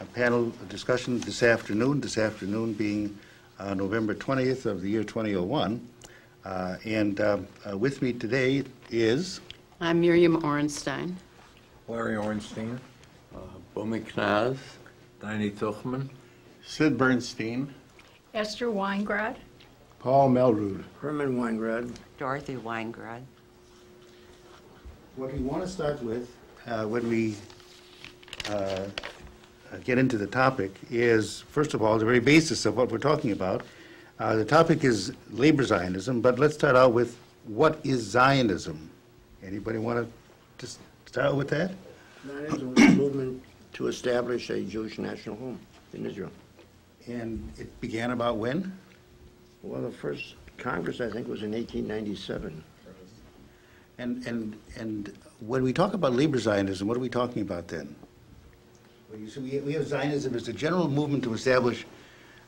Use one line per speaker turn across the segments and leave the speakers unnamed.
a panel discussion this afternoon, this afternoon being uh, November 20th of the year 2001. Uh, And uh, uh, with me today is,
I'm Miriam Orenstein.
Larry Orenstein,
Bumi Kniaz,
Diney Tuchman,
Sid Bernstein.
Esther Weingrod.
Paul Melrood.
Herman Weingrod.
Dorothy Weingrod.
what we want to start with, uh, when we uh, get into the topic, is, first of all, the very basis of what we're talking about. Uh, The topic is labor Zionism, but let's start out with, what is Zionism? Anybody want to just start with that?
Zionism was a movement to establish a Jewish national home in Israel.
And it began about when?
Well, the first Congress, I think, was in 1897.
And, and, and when we talk about labor Zionism, what are we talking about then? Well, you see, we, we have Zionism as a general movement to establish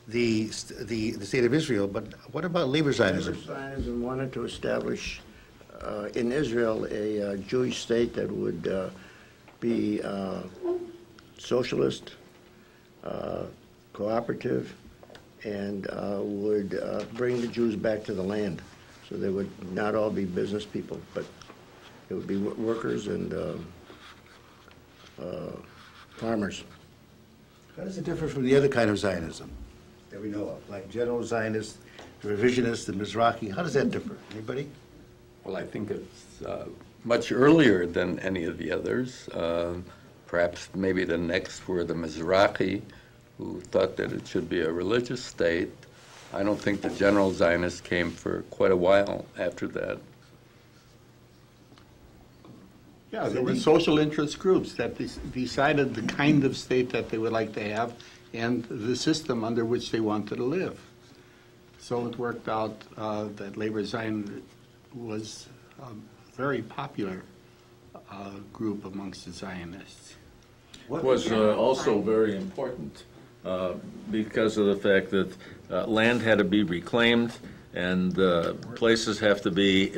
the, the, the state of Israel, but what about labor Zionism?
Labor Zionism wanted to establish uh, in Israel a uh, Jewish state that would uh, be uh, socialist, uh, cooperative, and uh, would bring the Jews back to the land. So they would not all be business people, but it would be wo- workers and um, farmers.
How does it differ from the other kind of Zionism that we know of, like general Zionist, the revisionist, the Mizrahi? How does that differ? Anybody?
well, I think it's uh, much earlier than any of the others. Um, Perhaps maybe the next were the Mizrahi, who thought that it should be a religious state. I don't think the general Zionists came for quite a while after that.
Yeah, there were social interest groups that de- decided the kind of state that they would like to have and the system under which they wanted to live. So it worked out uh, that labor Zion was a very popular uh, group amongst the Zionists.
was uh, also very important uh, because of the fact that uh, land had to be reclaimed and uh, places have to be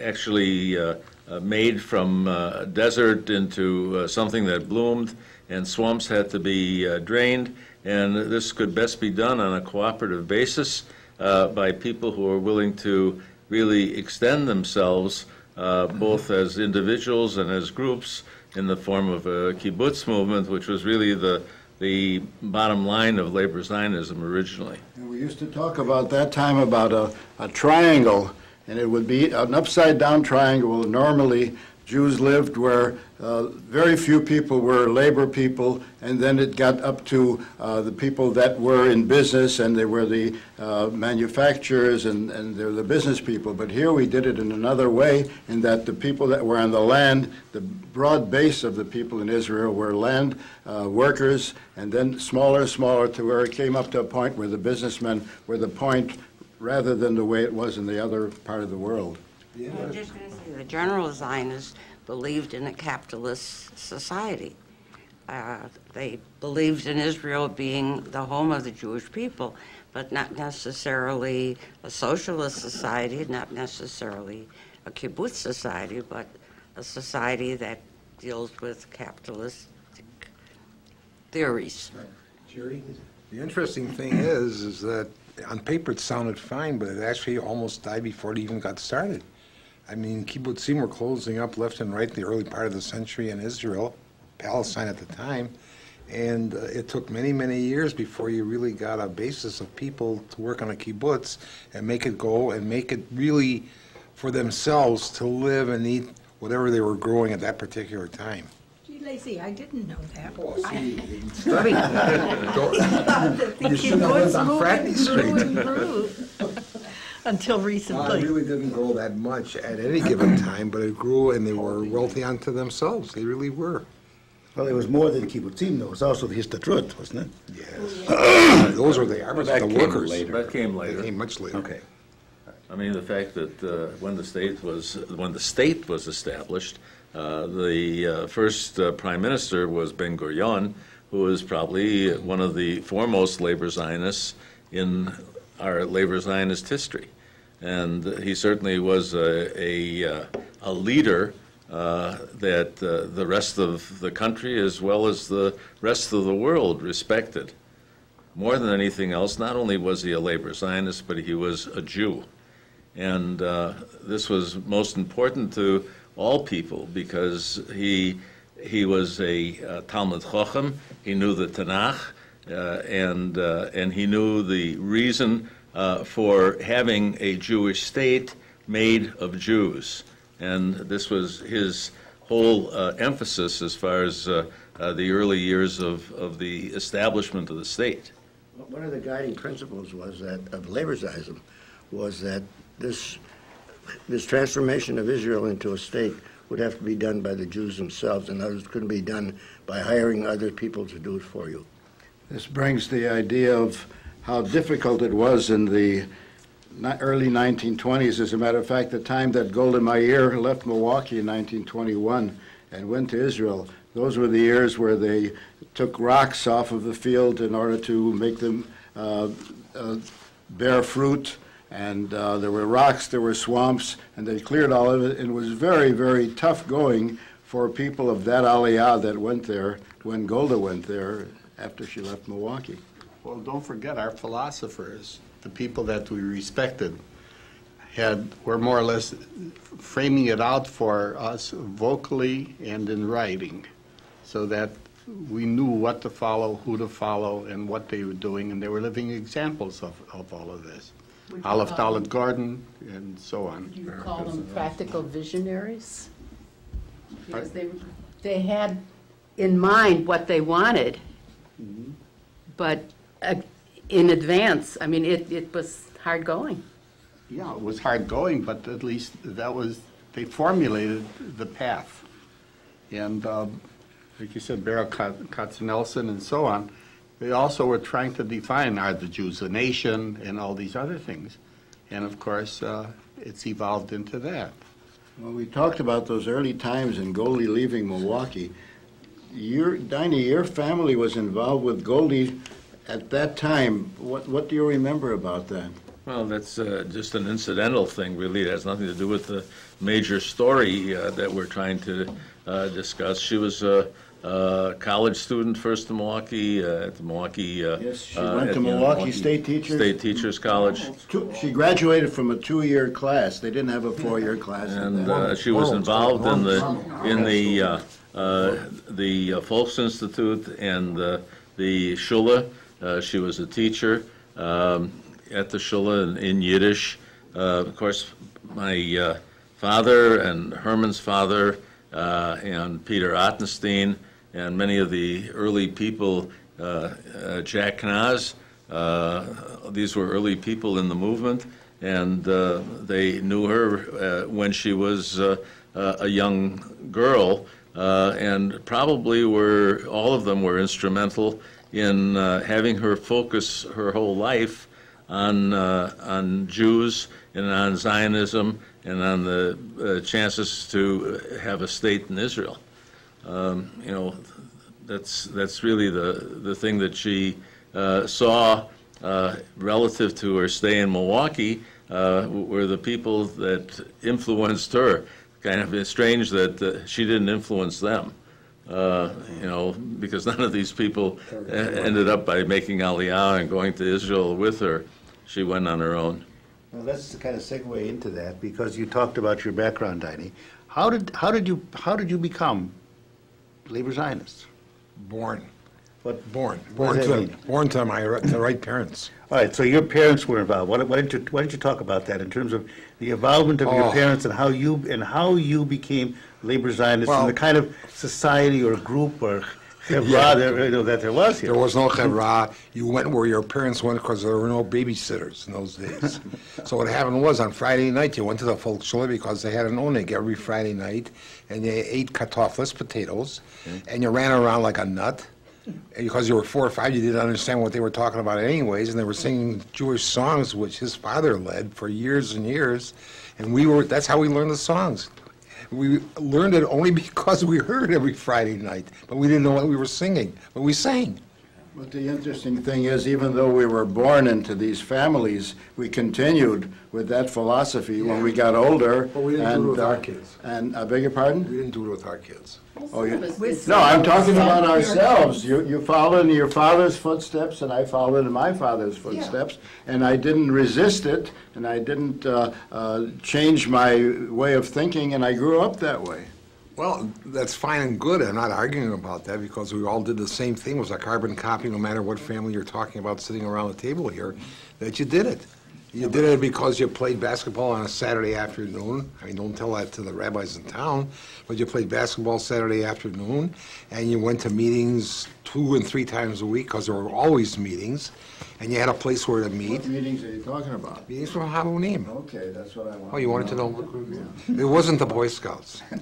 actually uh, uh, made from uh, desert into uh, something that bloomed, and swamps had to be uh, drained, and this could best be done on a cooperative basis uh, by people who are willing to really extend themselves, uh, both as individuals and as groups, in the form of a kibbutz movement, which was really the, the bottom line of labor Zionism originally.
And we used to talk about that time about a, a triangle, and it would be an upside-down triangle. Normally, Jews lived where uh, very few people were labor people, and then it got up to uh, the people that were in business, and they were the uh, manufacturers, and, and they were the business people. But here we did it in another way, in that the people that were on the land, the broad base of the people in Israel were land uh, workers, and then smaller, smaller, to where it came up to a point where the businessmen were the point, rather than the way it was in the other part of the world.
I'm just going to say, the general Zionists believed in a capitalist society. Uh, They believed in Israel being the home of the Jewish people, but not necessarily a socialist society, not necessarily a kibbutz society, but a society that deals with capitalistic theories.
Jerry?
The interesting thing is, is that on paper it sounded fine, but it actually almost died before it even got started. I mean, kibbutzim were closing up left and right in the early part of the century in Israel, Palestine at the time, and uh, it took many, many years before you really got a basis of people to work on a kibbutz and make it go and make it really for themselves to live and eat whatever they were growing at that particular time.
Gee, I didn't know that.
Study.
The
You should have lived on Fratney
grew
Street.
Until
Uh, It
recently.
really didn't grow that much at any given time, but it grew and they were wealthy unto themselves. They really were.
Well, it was more than kibbutzim, though. It was also the Histadrut, wasn't it?
Yes. Those were the arbiters,
that
the
came
workers.
later.
That came
They
later.
came much later.
Okay.
I mean, the fact that uh, when the state was, when the state was established, the uh, first uh, prime minister was Ben Gurion, who was probably one of the foremost labor Zionists in our labor Zionist history. And he certainly was a, a, uh, a leader uh, that uh, the rest of the country, as well as the rest of the world, respected. More than anything else, not only was he a labor Zionist, but he was a Jew. And uh, this was most important to all people because he, he was a uh, Talmud Chochem, he knew the Tanakh, uh, and, uh, and he knew the reason uh, for having a Jewish state made of Jews. And this was his whole uh, emphasis as far as uh, the early years of, of the establishment of the state.
One of the guiding principles was that, of labor Zionism, was that this, this transformation of Israel into a state would have to be done by the Jews themselves, and others couldn't be done by hiring other people to do it for you.
This brings the idea of how difficult it was in the early 1920s. As a matter of fact, the time that Golda Meir left Milwaukee in 1921 and went to Israel, those were the years where they took rocks off of the field in order to make them uh, uh, bear fruit. And uh, there were rocks, there were swamps, and they cleared all of it. And it was very, very tough going for people of that aliyah that went there when Golda went there after she left Milwaukee.
Well, don't forget, our philosophers, the people that we respected, had, were more or less framing it out for us vocally and in writing, so that we knew what to follow, who to follow, and what they were doing, and they were living examples of, of all of this.
Would you call-
Dalet Gordon, and so on.
Do you call them practical visionaries? Because they, they had in mind what they wanted, but uh, in advance, I mean, it, it was hard going.
Yeah, it was hard going, but at least that was, they formulated the path. And um, like you said, Beryl Katzenelson and so on, they also were trying to define, are the Jews a nation and all these other things. And of course, uh, it's evolved into that.
Well, we talked about those early times in Goldie leaving Milwaukee. Your, Dinah, your family was involved with Goldie at that time. What, what do you remember about that?
Well, that's uh, just an incidental thing, really. It has nothing to do with the major story uh, that we're trying to uh, discuss. She was a a college student first in Milwaukee, uh, at the Milwaukee. uh,
Yes, she
uh,
went to
the
Milwaukee State Teachers?
State Teachers College.
Two- She graduated from a two-year class. They didn't have a four-year class.
And
that.
uh, she was involved in the, in the, uh, uh, the uh, Folks Institute and uh, the Shula. Uh, She was a teacher um, at the Shula in- in Yiddish. Uh, Of course, my uh, father and Herman's father uh, and Peter Ottenstein and many of the early people, uh, uh, Jack Kniaz, uh, these were early people in the movement, and they knew her when she was a young girl, and probably were, all of them were instrumental in having her focus her whole life on, on Jews and on Zionism and on the uh, chances to have a state in Israel. Um, You know, that's, that's really the, the thing that she uh, saw uh, relative to her stay in Milwaukee uh, were the people that influenced her. Kind of strange that uh, she didn't influence them, uh, you know, because none of these people uh, ended up by making Aliyah and going to Israel with her. She went on her own.
Well, let's kind of segue into that, because you talked about your background, Diney. How did, how did you, how did you become labor Zionists?
Born,
What,
born, born
does
to,
mean?
born to my, the right parents.
all right, so your parents were involved. Why don't why don't you, why don't you talk about that in terms of the involvement of your
Oh.
parents and how you, and how you became labor Zionists and the kind of society or group or
Yeah.
that, you know, that there was here?
There was no chevra. You went where your parents went because there were no babysitters in those days. so what happened was on Friday night you went to the Volksschule because they had an onig every Friday night, and they ate kartoffels, potatoes, mm-hmm. and you ran around like a nut. And because you were four or five, you didn't understand what they were talking about anyways, and they were singing Jewish songs, which his father led for years and years, and we were. That's how we learned the songs. We learned it only because we heard it every Friday night, but we didn't know what we were singing, but we sang.
But the interesting thing is, even though we were born into these families, we continued with that philosophy when we got older.
But we didn't do it
and,
with
uh,
our kids.
And, I beg your pardon?
We didn't do it with our kids.
Oh, you- No, I'm talking about ourselves. You, you followed in your father's footsteps, and I followed in my father's footsteps, and I didn't resist it, and I didn't uh, uh, change my way of thinking, and I grew up that way.
Well, that's fine and good. I'm not arguing about that because we all did the same thing. It was a carbon copy, no matter what family you're talking about sitting around the table here, that you did it. You did it because you played basketball on a Saturday afternoon. I mean, don't tell that to the rabbis in town, but you played basketball Saturday afternoon, and you went to meetings two and three times a week because there were always meetings, and you had a place where to meet.
What meetings are you talking about?
Meetings from Habonim.
Okay, that's what I want.
Oh, you wanted to know? It wasn't the Boy Scouts.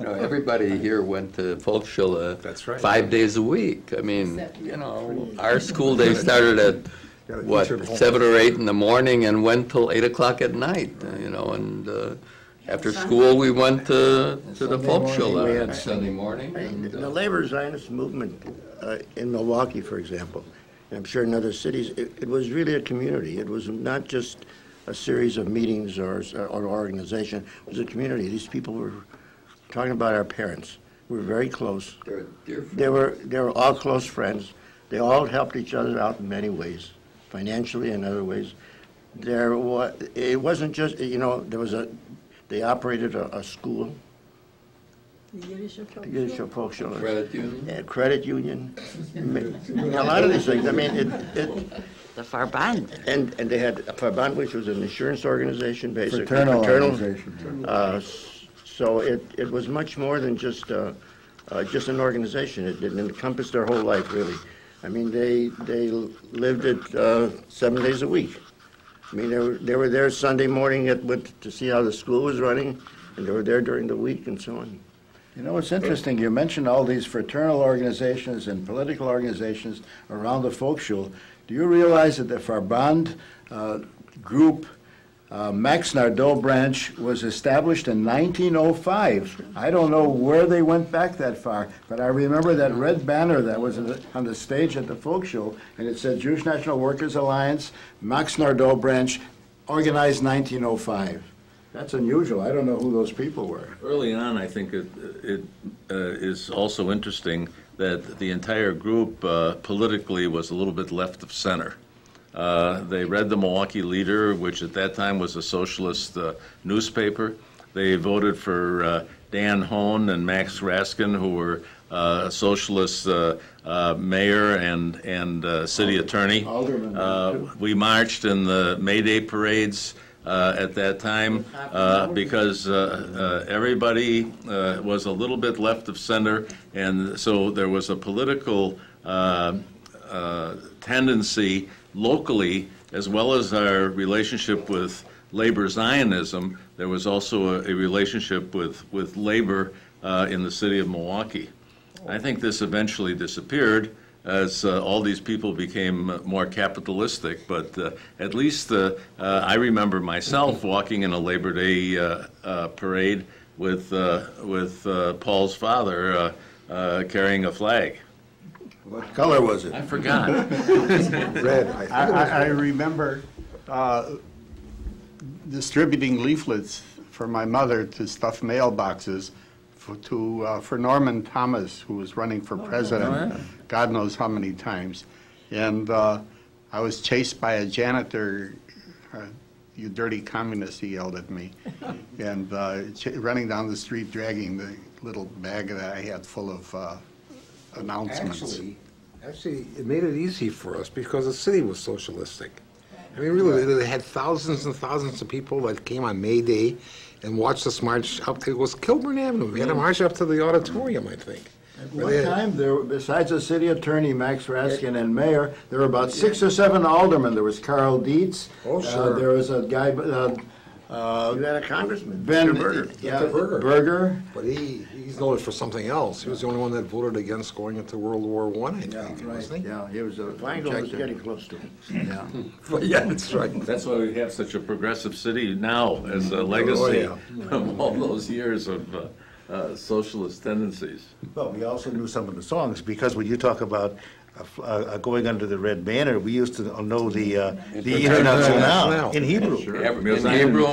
You know, everybody here went to Volksschule.
That's right.
Five days a week. I mean, you know, our school day started at,
Gotta eat
what, seven or eight in the morning and went till eight o'clock at night, uh, you know, and uh, after school, we went to, to the
Sunday morning, we
Volksschule
had
Sunday morning. and,
The
uh,
labor Zionist movement uh, in Milwaukee, for example, and I'm sure in other cities, it it was really a community. It was not just a series of meetings or or organization. It was a community. These people were talking about our parents. We were very close.
They're dear.
They were, they were all close friends. They all helped each other out in many ways, financially and other ways. There wa, it wasn't just, you know, there was a, they operated a, a school,
The Yiddish folk
Yiddish
school?
Volksschule.
Credit union.
Yeah, credit union, I mean, a lot of these things, I mean, it, it,
The Farband.
and, and they had a Farband, which was an insurance organization, basically.
Fraternal organization.
Uh, So it, it was much more than just, uh, uh, just an organization. It it encompassed their whole life, really. I mean, they, they lived it uh, seven days a week. I mean, they were, they were there Sunday morning at, with, to see how the school was running, and they were there during the week and so on.
You know, it's interesting, you mentioned all these fraternal organizations and political organizations around the Volksschule. Do you realize that the Farband uh, group, uh, Max Nordau branch, was established in 1905? I don't know where they went back that far, but I remember that red banner that was on the- stage at the folk show, and it said Jewish National Workers Alliance, Max Nordau branch, organized 1905. That's unusual, I don't know who those people were.
Early on, I think it, it uh, is also interesting that the entire group uh, politically was a little bit left of center. Uh, They read the Milwaukee Leader, which at that time was a socialist uh, newspaper. They voted for uh, Dan Hoan and Max Raskin, who were uh, socialist uh, uh, mayor and, and uh, city attorney.
Alderman,
Uh, We marched in the May Day parades uh, at that time uh, because uh, uh, everybody uh, was a little bit left of center, and so there was a political uh, uh, tendency locally, as well as our relationship with labor Zionism, there was also a, a relationship with, with labor uh, in the city of Milwaukee. I think this eventually disappeared as uh, all these people became more capitalistic, but uh, at least uh, uh, I remember myself walking in a Labor Day uh, parade with, with Paul's father carrying a flag.
What color was it?
I forgot.
Red, I
I,
think it was
I I remember uh, distributing leaflets for my mother to stuff mailboxes for, to, uh, for Norman Thomas, who was running for president, God knows how many times. And uh, I was chased by a janitor, uh, you dirty communist, he yelled at me. And uh, ch- running down the street dragging the little bag that I had full of uh, announcements.
Actually, actually, it made it easy for us because the city was socialistic. I mean, really, they had thousands and thousands of people that came on May Day and watched us march up, it was Kilbourn Avenue. We had to march up to the auditorium, I think.
At one time, there, besides the city attorney, Max Raskin, and mayor, there were about six or seven aldermen. There was Carl Dietz.
Oh,
uh. There was a guy, uh, uh,
You had a congressman,
Ben.
Mr. Berger.
yeah,
Mr. Berger.
Berger.
But he, he's noted for something else. He was the only one that voted against going into World War One, I
Yeah,
think,
right,
wasn't he?
yeah, he was a
Weingold was
objector.
getting close to him.
Yeah.
Yeah, that's right.
That's why we have such a progressive city now, as a legacy
Oh,
of all those years of uh, uh, socialist tendencies.
Well, we also knew some of the songs, because when you talk about uh, uh, going under the red banner, we used to know the, uh, the
Internationale.
Internationale in Hebrew.
In Hebrew,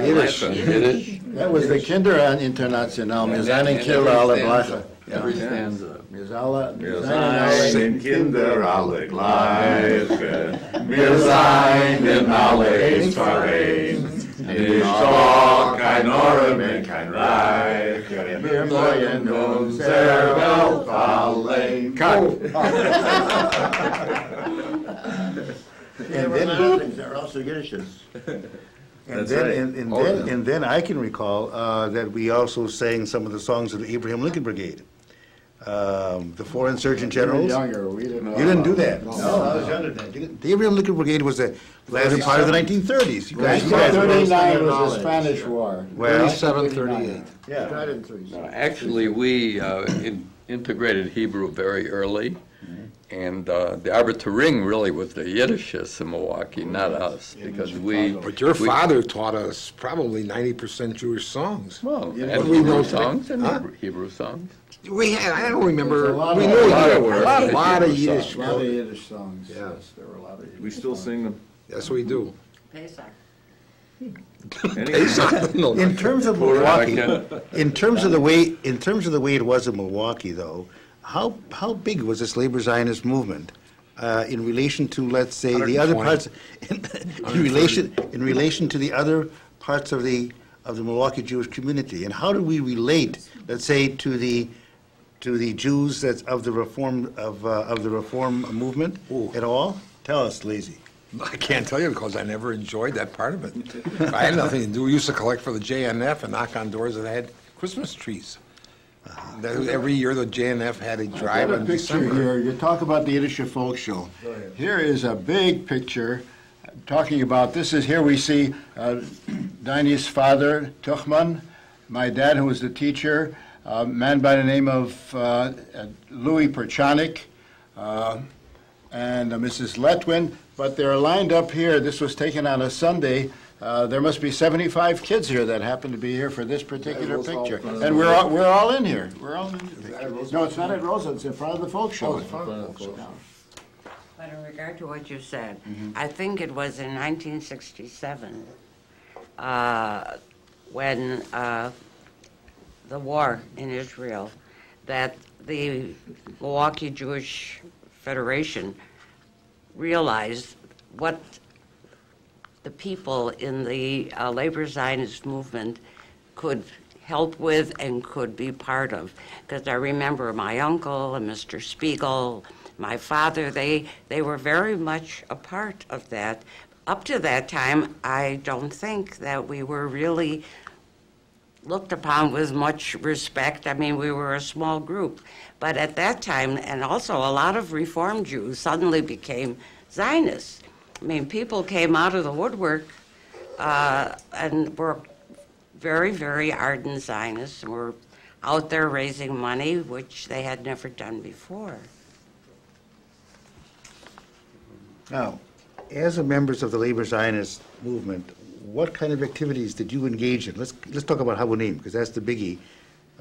Yiddish.
Yiddish,
That was the Kinder International, wir seinen Kinder alle gleiche.
every stanza.
Wir alle, wir
Wir
seien
Kinder alle gleiche, wir seien alle vereint. Nicht doch kein Arme, kein Reich, wir wollen unser Welt allein.
There were a lot of things, there are also Yiddishes.
And
That's
then,
right.
and and then, and then I can recall uh, that we also sang some of the songs of the Abraham Lincoln Brigade. Um, The four insurgent generals.
younger, we didn't know.
You didn't do that?
No.
No, I was younger than that. You didn't- The Abraham Lincoln Brigade was the latter part of the 1930s. You guys, you guys
1939 was the Spanish War.
Well,
37, 38.
yeah.
Started in three.
Actually, we uh, in- integrated Hebrew very early, and uh, the Arbiter really was the Yiddishists in Milwaukee, not us, because we...
But your
we-
father taught us probably 90% Jewish songs.
Well,
What
and
do we know
songs, and
Huh?
Hebrew- Hebrew songs.
We had, I don't remember,
a lot
we
of-
knew
a
lot of
a
words.
lot, a lot of Yiddish.
A lot of Yiddish songs,
Yeah.
yes, there were a lot of Yiddish.
We still sing them.
Yes, we do.
Pesach.
No,
In terms of Milwaukee, in terms of the way, in terms of the way it was in Milwaukee, though, how, how big was this labor Zionist movement uh, in relation to, let's say, the other
120.
parts, in relation, in relation to the other parts of the, of the Milwaukee Jewish community? And how do we relate, let's say, to the, to the Jews that's of the reform, of, uh, of the reform movement
Ooh.
at all? Tell us, Lazy.
I can't tell you because I never enjoyed that part of it. I had nothing to do. We used to collect for the JNF and knock on doors that had Christmas trees. That- Every year, the JNF had a drive in December.
here, you talk about the Yiddish folk show. Here is a big picture talking about, this is, here we see uh, Diney's father, Tuchman, my dad, who was the teacher, a man by the name of uh, Louis Perchanik, uh, and uh, Mrs. Letwin, but they're lined up here, this was taken on a Sunday. Uh, There must be 75 kids here that happen to be here for this particular picture. Plaza. And we're all, we're all in here, we're all in the picture. No, it's not at Rosa, it's in front of the folk show.
But in regard to what you said, I think it was in 1967, uh, when uh, the war in Israel, that the Milwaukee Jewish Federation realized what the people in the uh, labor Zionist movement could help with and could be part of. Because I remember my uncle and Mr. Spiegel, my father, they, they were very much a part of that. Up to that time, I don't think that we were really looked upon with much respect. I mean, we were a small group. But at that time, and also a lot of Reform Jews suddenly became Zionists. I mean, people came out of the woodwork uh, and were very, very ardent Zionists and were out there raising money, which they had never done before.
Now, as a members of the labor Zionist movement, what kind of activities did you engage in? Let's, let's talk about Habonim, because that's the biggie.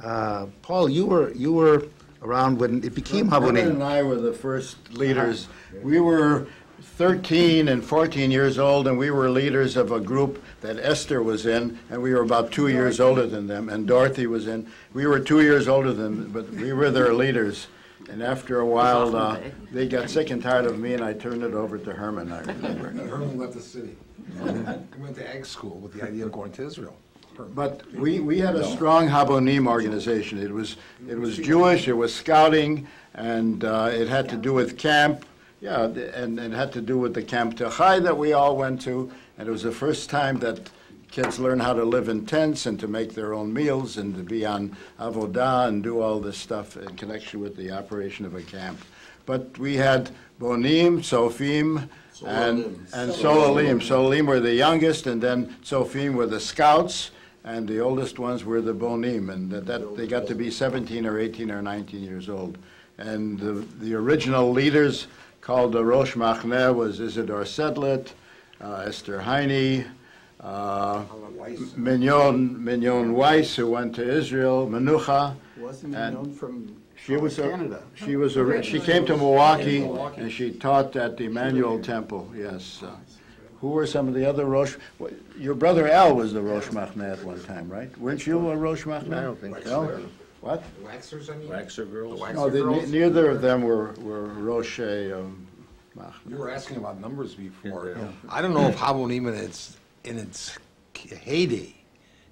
Uh, Paul, you were, you were around when it became
Herman
Habonim.
and I were the first leaders. We were 13 and 14 years old, and we were leaders of a group that Esther was in, and we were about two years older than them, and Dorothy was in. We were two years older than, them, but we were their leaders. And after a while, uh, they got sick and tired of me, and I turned it over to Herman, I remember.
Herman left the city. He went to ag school with the idea of going to Israel.
But we, we had a strong Habonim organization. It was, it was Jewish, it was scouting, and uh, it had to do with camp, yeah, and and it had to do with the Camp Tel Chai that we all went to. And it was the first time that kids learned how to live in tents and to make their own meals and to be on avodah and do all this stuff in connection with the operation of a camp. But we had Bonim, Sofim, and, and Solalim. Solalim were the youngest, and then Sofim were the scouts, and the oldest ones were the Bonim, and that- that, they got to be 17 or 18 or 19 years old. And the, the original leaders called the Rosh Machne was Isidore Sedlet, uh, Esther Heine, uh, Mignon, Mignon Weiss, who went to Israel, Menucha,
Wasn't
And-
he known from
She was, a-
Canada.
she was, a- she came to Milwaukee, and she taught at the Emmanuel Temple, yes. uh, Who were some of the other Rosh, what- your brother Al was the Rosh Machne at one time, right? Weren't you a Rosh Machne?
I don't think
No?
So.
What?
Waxers, I mean?
Waxer girls?
No, they- ne- neither of them were, were Rosh um,
You were asking about numbers before.
Yeah.
I don't know if Habonim in its, in its heyday,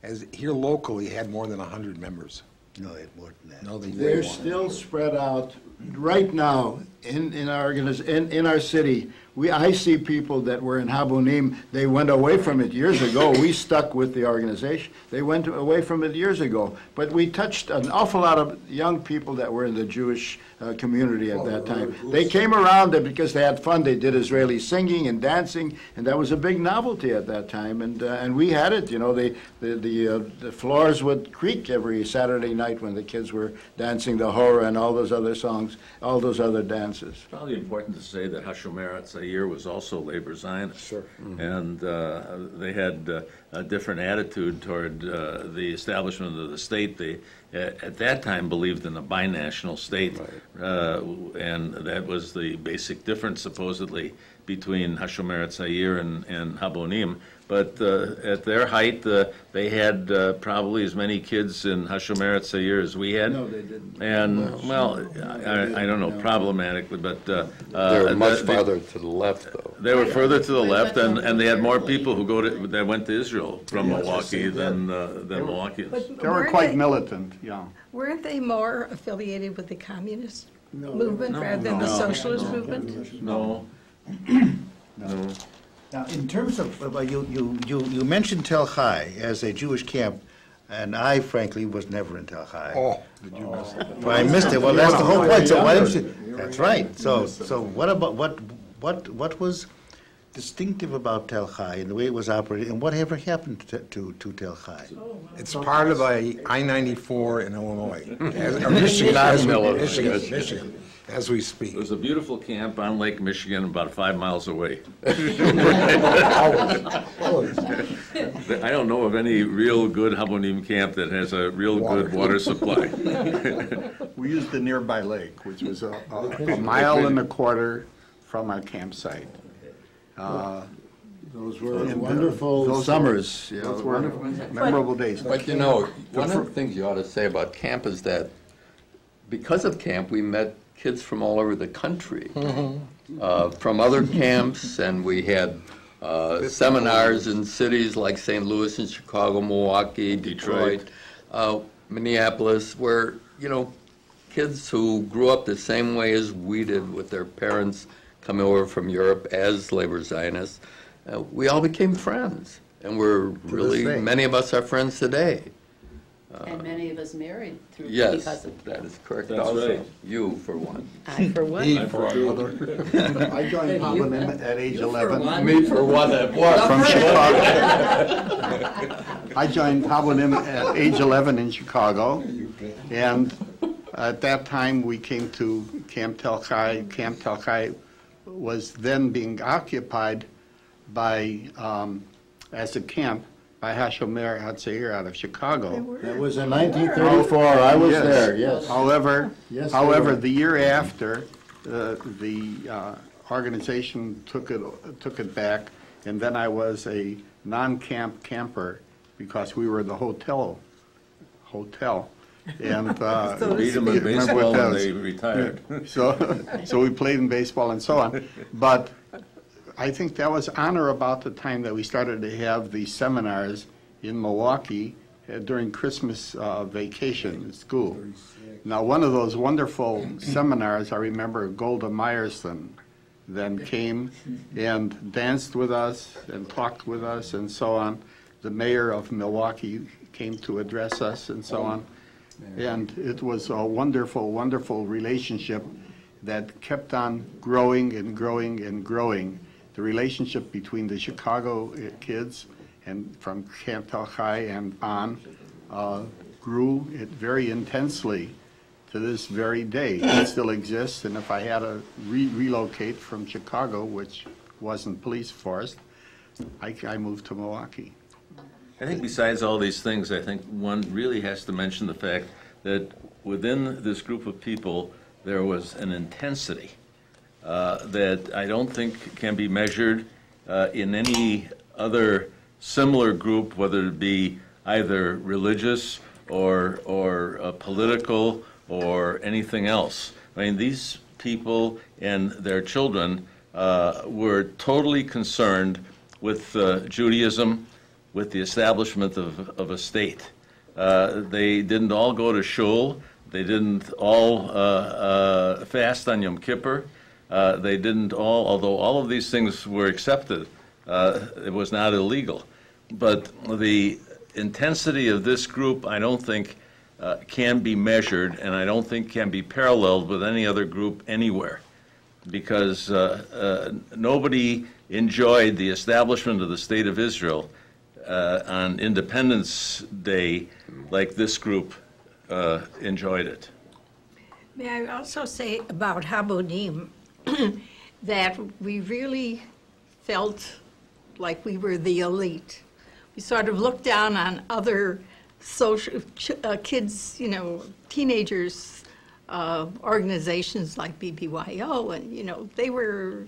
as here locally, had more than 100 members.
No, it more than that.
No, they
They're still spread out, right now, in, in our, organiz- in, in our city. We, I see people that were in Habonim, they went away from it years ago. We stuck with the organization. They went away from it years ago. But we touched an awful lot of young people that were in the Jewish uh, community at that time. They came around and because they had fun. They did Israeli singing and dancing, and that was a big novelty at that time. And, uh, and we had it, you know, the, the, the, uh, the floors would creak every Saturday night when the kids were dancing the Hora and all those other songs, all those other dances.
It's Probably important to say that Hashomer Hatzair was also labor Zionist.
Sure.
And uh, they had uh, a different attitude toward uh, the establishment of the state. They, at that time, believed in a binational state. Uh, And that was the basic difference supposedly between Hashomer Hatzair and, and Habonim. But uh, at their height, uh, they had uh, probably as many kids in Hashomer Hatzair as we had.
No, they didn't.
And, well, I, I don't know, problematically, but. uh, uh,
They're much
the- the-
farther to the left, though.
They were further to the
Wait,
left, and, and they had more people who go to, that went to Israel from Milwaukee than, uh, than Milwaukee.
But
They were
weren't
quite
they-
militant, yeah.
Weren't they more affiliated with the communist
No.
movement rather than the
No.
socialist movement?
No, no.
Now, in terms of, well, you, you, you you mentioned Tel Chai as a Jewish camp, and I frankly was never in Tel Chai.
Oh, did you miss it?
Well, I missed it, well, that's the whole point, so why don't you, that's right, so, so what about, what, what, what was distinctive about Tel Chai and the way it was operated, and whatever happened to, to, to Tel Chai?
It's part of a I-94 in Illinois, as- or Michigan, as we-
Illinois.
Michigan, Michigan, as we speak.
It was a beautiful camp on Lake Michigan, about five miles away. I don't know of any real good Habonim camp that has a real good water supply.
We used the nearby lake, which was a, a a mile and a quarter from our campsite. Uh,
Those were
And, uh,
wonderful
those were-
summers. yeah,
Those were
wonderful.
memorable days.
But you know, one of the things you ought to say about camp is that because of camp, we met kids from all over the country, uh, from other camps, and we had uh, seminars in cities like St. Louis and Chicago, Milwaukee, Detroit, uh, Minneapolis, where, you know, kids who grew up the same way as we did with their parents coming over from Europe as labor Zionists, uh, we all became friends. And we're really, many of us are friends today.
And many of us married through,
Yes,
because of,
that is correct
That's
also.
right.
You, for one.
I for one.
He for another.
I joined Habonim at age 11
Me for one at what?
from Chicago. I joined Habonim at age 11 in Chicago, and at that time, we came to Camp Tel Chai. Camp Tel Chai was then being occupied by, um, as a camp, by Hashomer Hatzair out of Chicago.
That was in 1934, I was
Yes.
there, yes.
However,
Yes,
however, the year after, uh, the uh, organization took it, took it back, and then I was a non-camp camper because we were in the hotel, hotel. And, uh,
Beat them in baseball
what
when
that
they retired.
So, so we played in baseball and so on. But I think that was on or about the time that we started to have the seminars in Milwaukee uh, during Christmas uh, vacation at school. Now, one of those wonderful seminars, I remember Golda Meyerson then came and danced with us and talked with us and so on. The mayor of Milwaukee came to address us and so on. And it was a wonderful, wonderful relationship that kept on growing and growing and growing. The relationship between the Chicago uh, kids and from Camp Tel Chai and on uh, grew it very intensely to this very day. It still exists, and if I had to re- relocate from Chicago, which wasn't police forced, I, I moved to Milwaukee.
I think besides all these things, I think one really has to mention the fact that within this group of people, there was an intensity uh, that I don't think can be measured uh, in any other similar group, whether it be either religious or, or uh, political or anything else. I mean, these people and their children uh, were totally concerned with uh, Judaism, with the establishment of, of a state. Uh, They didn't all go to shul, they didn't all fast on Yom Kippur, Uh, they didn't all, although all of these things were accepted, uh, it was not illegal. But the intensity of this group, I don't think, uh, can be measured, and I don't think can be paralleled with any other group anywhere because uh, uh, nobody enjoyed the establishment of the State of Israel on Independence Day like this group enjoyed it.
May I also say about Habonim, that we really felt like we were the elite. We sort of looked down on other social, ch- uh, kids, you know, teenagers, uh, organizations like BBYO, and, you know, they were,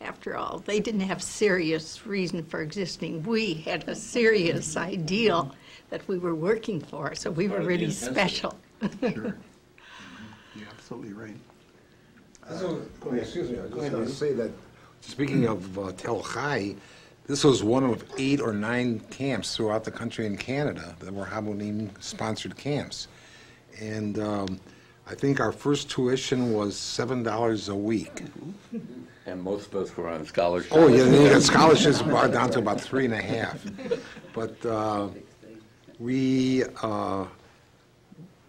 after all, they didn't have serious reason for existing. We had a serious ideal that we were working for, so we were really special.
Sure. You're absolutely right.
So, Excuse me, I was just going to say that, speaking of uh, Tel Chai, this was one of eight or nine camps throughout the country in Canada that were Habonim-sponsored camps. And um, I think our first tuition was seven dollars a week.
And most of us were on scholarships.
Oh, yeah, they got scholarships brought down to about three and a half. But uh, we, uh,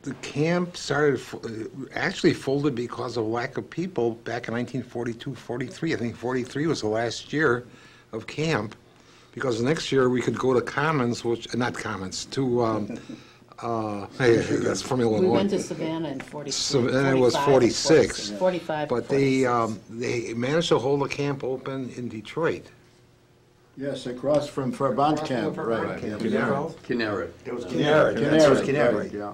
the camp started, uh, actually folded because of lack of people back in 1942, 43. I think 43 was the last year of camp, because the next year we could go to Commons, which, uh, not Commons, to, um, uh, hey, that's from Illinois.
We went to Savanna in 43.
So, and it was 46.
45,
But they, um, they managed to hold a camp open in Detroit.
Yes, across from Farband Camp, right.
Kinneret.
Kinneret.
It was
Kinneret,
Kinneret,
Kinneret,
Kinneret.
Kinneret, yeah.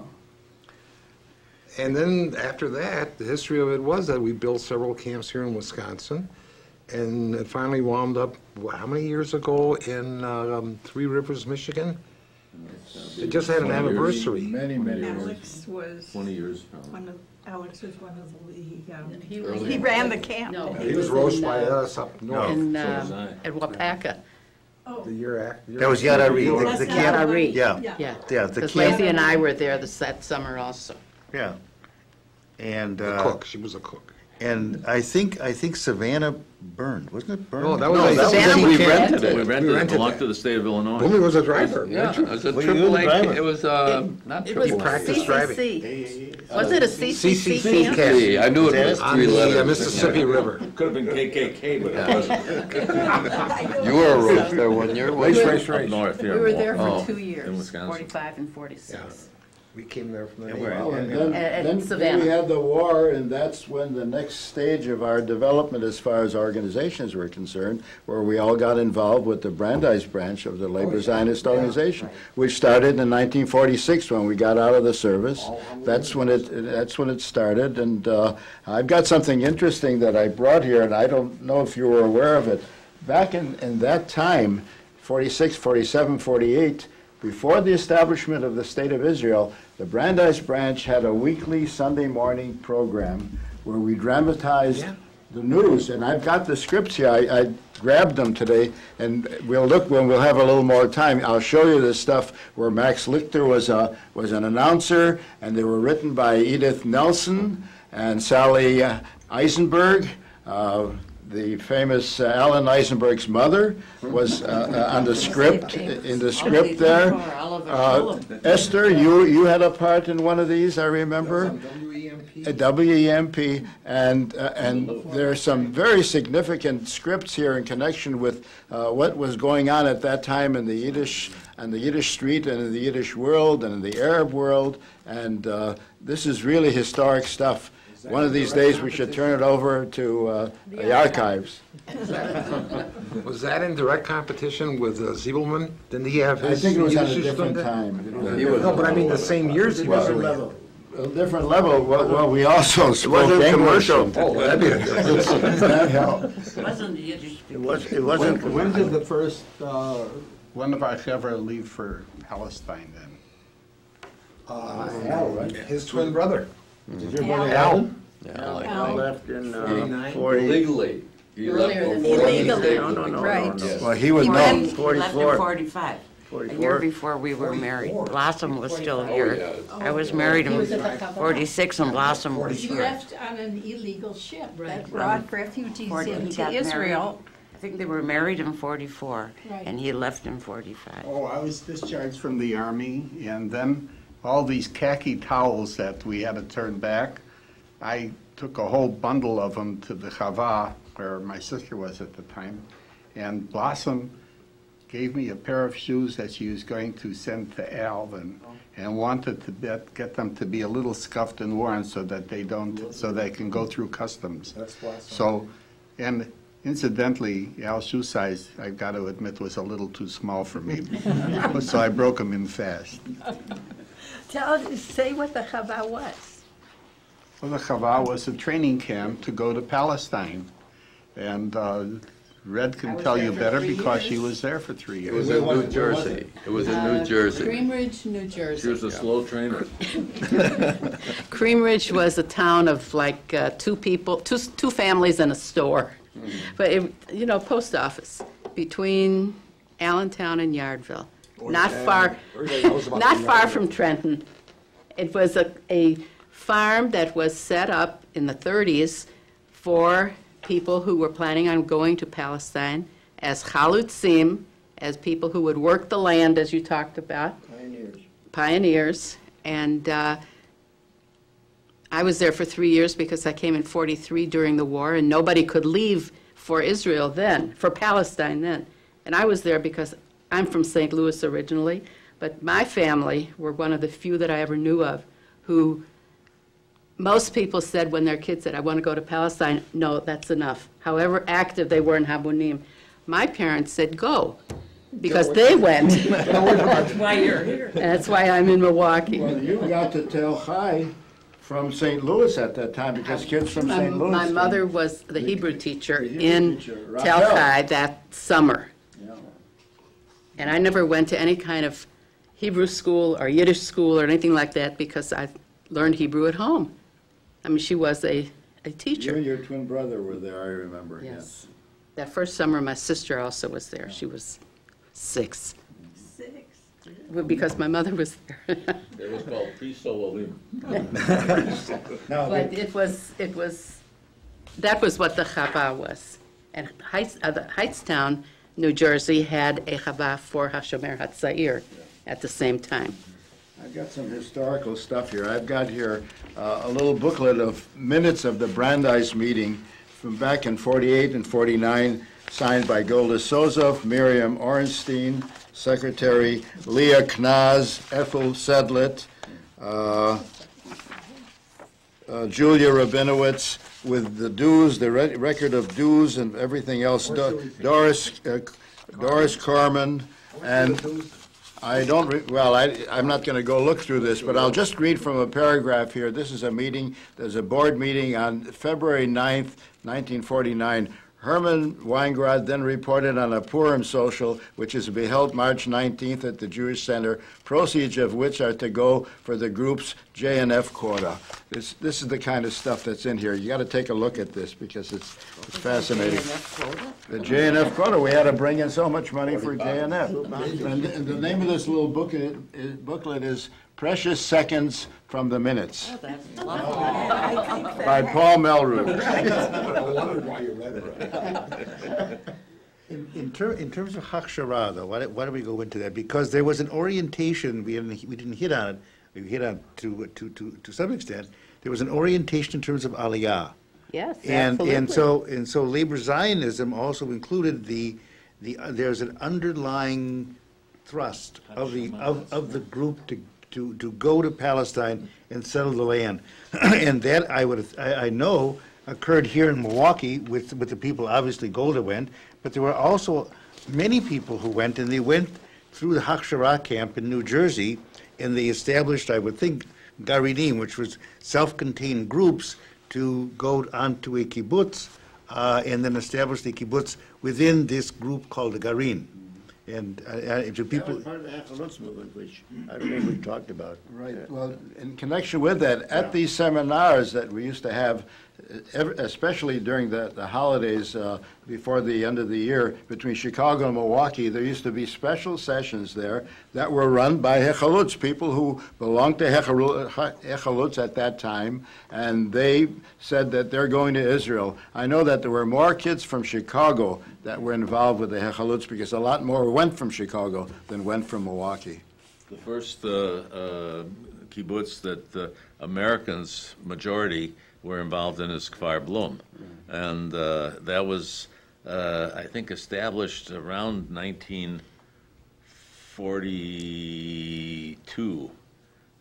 And then after that, the history of it was that we built several camps here in Wisconsin. And it finally wound up, wh- how many years ago in um, Three Rivers, Michigan? It just had an anniversary.
Many, many years.
Alex was,
20 years, probably.
one of, Alex was one of the, he, um,
He was-
he ran the camp.
No,
He was roached by us up north
In, uh,
I.
at Waupaca, Oh.
the year after.
That was Yad Ari, the- the
not
camp.
Ari.
Yeah,
Yeah.
yeah.
yeah, the
Because
camp,
Lacy and I were there this, that summer also.
yeah. And,
The
uh,
cook, she was a cook.
and I think, I think Savanna burned, wasn't it burned?
No, that was
No,
a-
that was,
Savanna
we
was
rented
We
it.
rented it,
rented
belonged
it.
to the state of Illinois.
Boomy was a driver.
Yeah, it was a
Were you
triple A,
driver?
it was, uh, not
It was
triple A.
practiced driving.
CCC. Was it a CCC
CCC
camp?
camp.
I knew it was
On
three
the
letters.
Mississippi River.
Could have been KKK, but it wasn't.
You were a roof there one year,
Race,
weren't
race, race.
north, yeah.
We were there
Oh.
for two years, 45 and 46.
We came there from the.
Well, and
At-
then,
at
then- then we had the war, and that's when the next stage of our development as far as organizations were concerned, where we all got involved with the Brandeis branch of the Labor Zionist Organization, which started in 1946 when we got out of the service. That's when it, that's when it started, and uh, I've got something interesting that I brought here, and I don't know if you were aware of it. Back in, in that time, 46, 47, 48, before the establishment of the State of Israel, the Brandeis Branch had a weekly Sunday morning program where we dramatized the news, and I've got the scripts here. I, I grabbed them today, and we'll look when we'll have a little more time. I'll show you this stuff where Max Lichter was a was an announcer, and they were written by Edith Nelson and Sally uh, Eisenberg. Uh, the famous uh, Alan Eisenberg's mother was uh, uh, on the script, in the script there. Uh, Esther, you, you had a part in one of these, I remember. A WEMP, and, uh, and there are some very significant scripts here in connection with uh, what was going on at that time in the Yiddish, and the Yiddish street, and in the Yiddish world, and in the Arab world, and uh, this is really historic stuff. One of these days, we should turn it over to uh, the archives.
Was that in direct competition with uh, Siebelman? Didn't he have
I
his?
think it was at a
Yiddish
different
student?
time.
He was
No, but I mean, the same years he was
Different
doing it.
level. a different level, well, well, we also spoke
wasn't
English.
commercial.
Oh, that'd be a difference.
That helped.
Wasn't the Yiddish
It was, it wasn't.
When when did the first, uh, one of us ever leave for Palestine then?
Al, right? His twin brother.
Did your brother
Al.
Alan?
I left in uh,
89?
40.
Legally. he left
Earlier than
before he
Illegally.
stayed.
No, no, no,
Right.
no, no.
Well, he was
He
known.
left, he left
44.
in 45, a
44.
year before we were married. Blossom was still
Oh,
here. I was married
He was
in
at the Chava.
46 and Blossom was
He
here.
left on an illegal ship that
Right.
brought refugees
40 he
into
got.
Israel.
I think they were married in 44,
Right.
and he left in 45.
Oh, I was discharged from the army, and then all these khaki towels that we had to turn back, I took a whole bundle of them to the Chava, where my sister was at the time, and Blossom gave me a pair of shoes that she was going to send to Alvin, oh. and wanted to bet, get them to be a little scuffed and worn so that they don't, so they can go through customs.
That's Blossom.
So, and incidentally, Al's shoe size, I've got to admit, was a little too small for me. So I broke them in fast.
Tell, say what the Chava was.
Well, the Chava was a training camp to go to Palestine. And uh, Red can tell you better
three
because she was there for three years.
It was
years.
in New Jersey. It was in New Jersey.
Cream Ridge, New
She
Jersey.
was a slow trainer.
Cream Ridge was a town of like uh, two people, two, two families and a store. But, it- you know, post office between Allentown and Yardville. Not far,
Everybody knows about
not far from Trenton. It was a, a farm that was set up in the 30s for people who were planning on going to Palestine as chalutzim, as people who would work the land, as you talked about
Pioneers.
pioneers, and uh, I was there for three years because I came in 43 during the war, and nobody could leave for Israel then, for Palestine then. And I was there because I'm from St. Louis originally, but my family were one of the few that I ever knew of who, most people said when their kids said, I want to go to Palestine, no, that's enough. However active they were in Habonim. My parents said, go, because they went.
That's why you're here.
That's why I'm in Milwaukee.
Well, you got to tell hi from St. Louis at that time because kids from
My
St. Louis.
my mother was the Hebrew teacher
The Hebrew
in
teacher,
Tel. Chai that summer.
Yeah.
And I never went to any kind of Hebrew school or Yiddish school or anything like that because I learned Hebrew at home. I mean, she was a, a teacher.
You and your twin brother were there, I remember, yes.
Yes. That first summer, my sister also was there. She was six,
Six.
Because my mother was there.
It was called pre-Sololim.
Now,
But it was, it was, that was what the Chava was. And Heights, uh, the Hightstown, New Jersey had a Chava for Hashomer HaTzair at the same time.
I've got some historical stuff here. I've got here uh, a little booklet of minutes of the Brandeis meeting from back in 48 and 49, signed by Golda Sozov, Miriam Orenstein, Secretary Leah Kniaz, Ethel Sedlet, uh, uh, Julia Rabinowitz, with the dues, the re- record of dues and everything else. Do- Doris, uh, Doris Carmen, and I don't, re- well, I, I'm not going to go look through this, but I'll just read from a paragraph here. This is a meeting, there's a board meeting on February 9th, 1949. Herman Weingrod then reported on a Purim social, which is to be held March 19th at the Jewish Center, proceeds of which are to go for the group's J and F quota. This, this is the kind of stuff that's in here. You got to take a look at this because it's it's fascinating. The J and F quota, we had to bring in so much money for J and F. And the the name of this little uh, booklet, is- booklet is Precious Seconds from the Minutes Oh,
That's lovely.
by Paul Melrood.
I wondered why you read it.
In, in ter, in terms of Hakshara, though, why, don't- why don't we go into that? Because there was an orientation, we didn't, we didn't hit on it, we hit on it to, to, to, to some extent. There was an orientation in terms of Aliyah.
Yes,
And, and
absolutely.
so, and so labor Zionism also included the, the, uh, there's an underlying thrust of the, of, of the group to, to, to go to Palestine and settle the land. And that, I would, I, I know, occurred here in Milwaukee with, with the people, obviously Golda went, but there were also many people who went, and they went through the Hakshara camp in New Jersey, and they established, I would think, Garinim, which was self-contained groups to go onto a kibbutz uh, and then establish the kibbutz within this group called the Garin. And uh, uh, to
That
people,
was part of the Hachalutz movement, which I remember we talked about.
Right, well, in connection with that, at these seminars that we used to have, ev- especially during the, the holidays uh, before the end of the year, between Chicago and Milwaukee, there used to be special sessions there that were run by Hechalutz, people who belonged to Hechalu- Hechalutz at that time, and they said that they're going to Israel. I know that there were more kids from Chicago that were involved with the Hechalutz, because a lot more went from Chicago than went from Milwaukee.
The first uh, uh, kibbutz that uh, Americans, majority, were involved in is Kfar Blum. And uh, that was, uh, I think, established around 1942,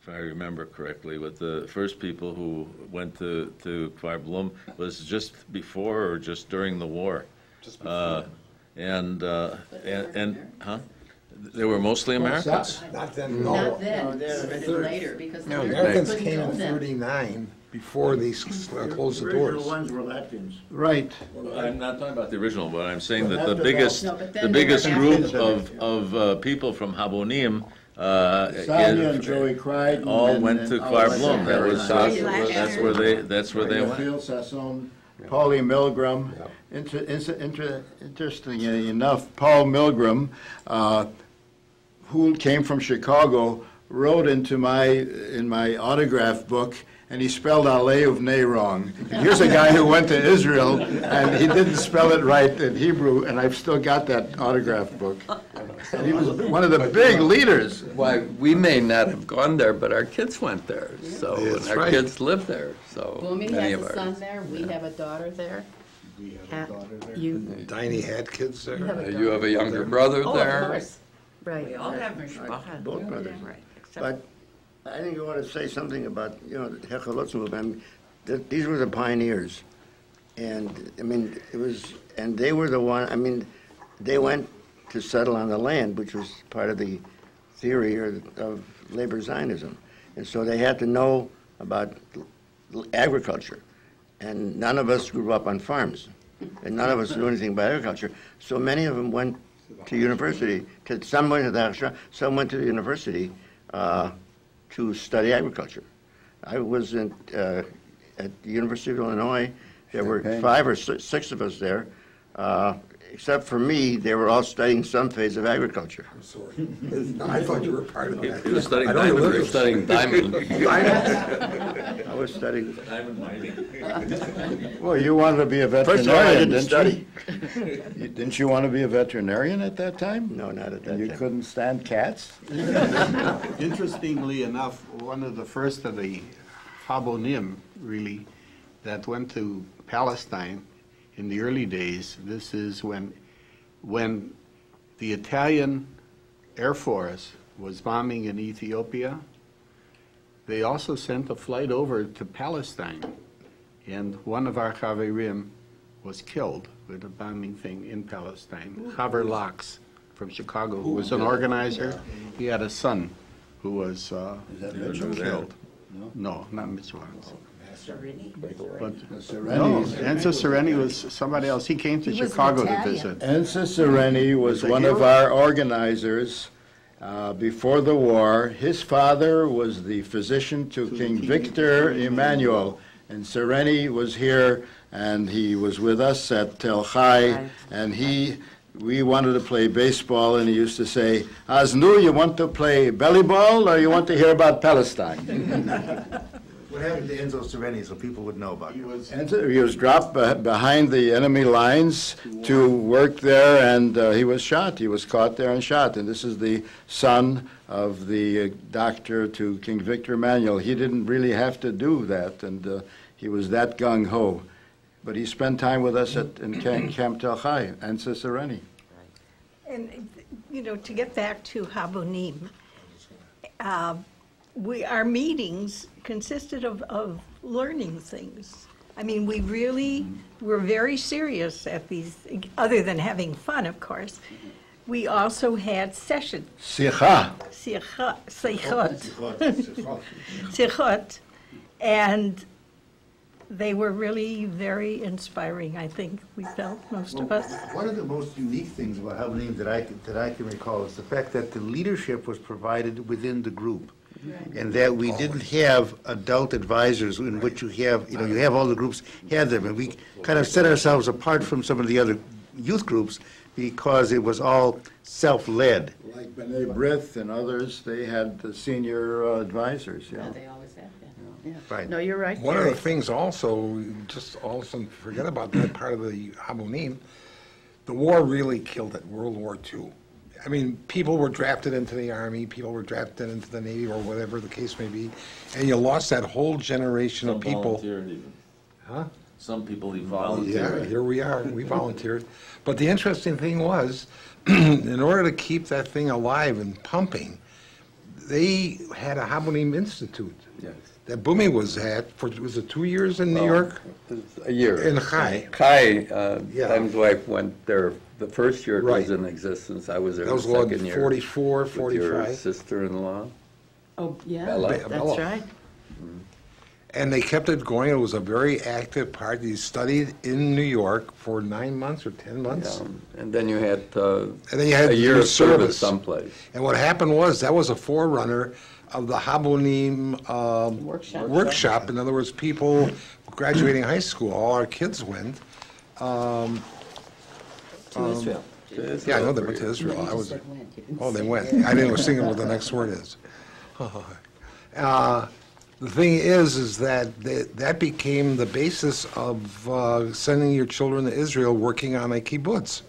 if I remember correctly, But the first people who went to, to Kfar Blum was just before or just during the war. Just uh, before. Uh, and, and, and, huh? They were mostly Americans.
Not then, no.
Not then,
no,
later, because the Americans,
Americans came in 39 before they s- uh, closed the
original
doors.
ones were Latvians.
Right.
I'm not talking about the original, but I'm saying that the
After
biggest,
No, but
the
they
biggest
after
group
the-
of, of uh, people from Habonim, uh,
Sonia and Joey Crichton.
all
and-
went
and
to
all
Kfar
went
Blum. That was, uh,
Paradise.
that's where they, that's where they went.
Field Sassoon, Paulie Milgram. Inter, inter, inter, interestingly enough, Paul Milgram, uh, who came from Chicago, wrote into my, in my autograph book, and he spelled Aleuvne wrong. And here's a guy who went to Israel, and he didn't spell it right in Hebrew, and I've still got that autograph book. And he was one of the big leaders.
Why, we may not have gone there, but our kids went there, so, and our
right.
kids live there, so.
Blumey
many
has a son there, we have a daughter there. Ha- You,
Diney had kids there.
Uh, You have a younger brother
oh,
there?
of course,
We
right.
all have mishpacha.
Both brothers.
Right, except
But I think you want to say something about, you know, movement. I mean, th- These were the pioneers. And, I mean, it was, and they were the one, I mean, they went to settle on the land, which was part of the theory or of labor Zionism. And so they had to know about agriculture. And none of us grew up on farms. And none of us knew anything about agriculture. So many of them went to university, to, some went to the, Hachshah, some went to the university uh, to study agriculture. I was in, uh, at the University of Illinois, there were
Okay.
five or six of us there. Uh, Except for me, they were all studying some phase of agriculture. I'm sorry.
I thought you were part of that.
He was studying
I
diamond,
live
he was studying diamond.
I was studying,
Diamond mining.
Well, you wanted to be a
first of all, I
veterinarian,
didn't
didn't
study.
you? You- Didn't you want to be a veterinarian at that time?
No, not at that
And you
time.
couldn't stand cats?
Interestingly enough, one of the first of the Habonim, really, that went to Palestine in the early days, this is when, when the Italian Air Force was bombing in Ethiopia, they also sent a flight over to Palestine, and one of our Chaverim was killed with a bombing thing in Palestine. Chaver Laux from Chicago, who was an organizer. He had a son who was uh, killed. No, not Mitchell. But, no, Enzo Sereni was somebody else. He came to
He was
Chicago to
Italian.
visit.
Enzo Sereni was
Was a
one of our organizers uh, before the war. His father was the physician to King Victor Emmanuel, and Sereni was here, and he was with us at Tel Chai,
Right.
and he, we wanted to play baseball, and he used to say, Aznu, you want to play belly ball, or you want to hear about Palestine?
what happened to Enzo Sereni, so people would know about
He
him?
was,
And so he was dropped behind the enemy lines to work there, and uh, he was shot. He was caught there and shot. And this is the son of the uh, doctor to King Victor Emmanuel. He didn't really have to do that, and uh, he was that gung-ho. But he spent time with us at, in Camp, Camp Tel Chai and Sereni.
And, you know, to get back to Habonim, uh, we, our meetings consisted of, of learning things. I mean, we really were very serious at these, other than having fun, of course. we also had sessions,
Sicha.
sicha- sichot, oh, sichot, and they were really very inspiring, I think, we felt, most of us.
One of the most unique things about Habonim that I, that I can recall is the fact that the leadership was provided within the group. And that we didn't have adult advisors in which you have, you know, you have all the groups had them. And we kind of set ourselves apart from some of the other youth groups because it was all self-led.
Like B'nai B'rith and others, they had the senior uh, advisors, yeah.
Yeah, they always have been. Yeah.
Right.
No, you're right,
One of the things also, we just also forget about that part of the Habonim, the war really killed it, World War II. I mean, people were drafted into the Army, people were drafted into the Navy, or whatever the case may be, and you lost that whole generation
Some
of people.
volunteered even.
Huh?
Some people even volunteered.
Yeah, here we are, we volunteered. But the interesting thing was, in order to keep that thing alive and pumping, they had a Habonim Institute
Yes.
that Bumi was at for, was it two years in New York?
A year.
In Chai.
Kai, uh,
Yeah.
Time's wife went there, the first year it was in existence, I was there
That
the
was what,
second year.
44,
With your
45?
sister-in-law.
Oh, yeah,
Bella.
that's
Bella.
right.
And they kept it going. It was a very active part. He studied in New York for nine months or 10 months.
Um, And then you had uh,
And then you had
a year
your
of service
service.
someplace.
And what happened was, that was a forerunner of the Habonim um,
Workshop.
workshop. In other words, people graduating high school, all our kids went.
To Israel.
Yeah, I know they went to Israel. I was,
said when, you didn't
oh, they went. I didn't was thinking what the next word is. Uh, The thing is, is that that that became the basis of uh, sending your children to Israel, working on a kibbutz,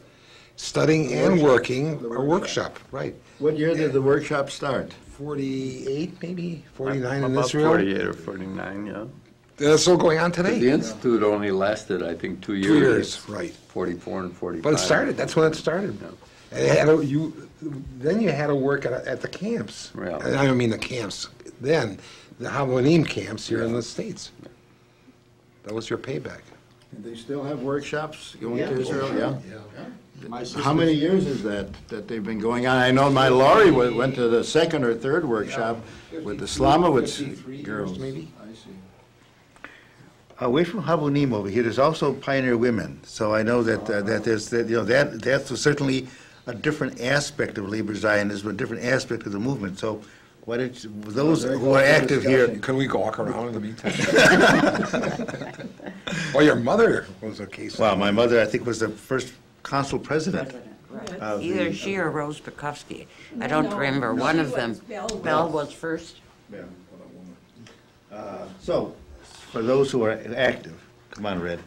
studying and
workshop.
working,
The
a workshop, right.
What year did the workshop start?
48, maybe, 49 in
About
Israel?
48 or 49, yeah.
That's still going on today.
The institute only lasted, I think, two years.
Two years, right.
44 and 45.
But it started, that's when it started. And it had to- you, then you had to work at, at the camps.
Yeah.
And I don't mean the camps, then, the Habonim camps here in the States. That was your payback.
And They still have workshops going to Israel, yeah?
My
How many years is that, that they've been going on? I know my Laurie went, went to the second or third workshop with the Slomowitz
53
girls.
years, maybe?
I see.
Away from Habonim over here, there's also Pioneer Women. So I know that, uh, that there's, that, you know, that, that's certainly a different aspect of labor Zionism, a different aspect of the movement. So why don't, you- those who are active here,
Can we walk around in the meantime? Well, your mother was a case.
well, my mother, I think, was the first consul president. of the-
Either she or Rose Bukowski. I don't remember, one of
She
them.
was Bell
Bell was first.
Yeah. Uh, So, for those who are active, come on, Red.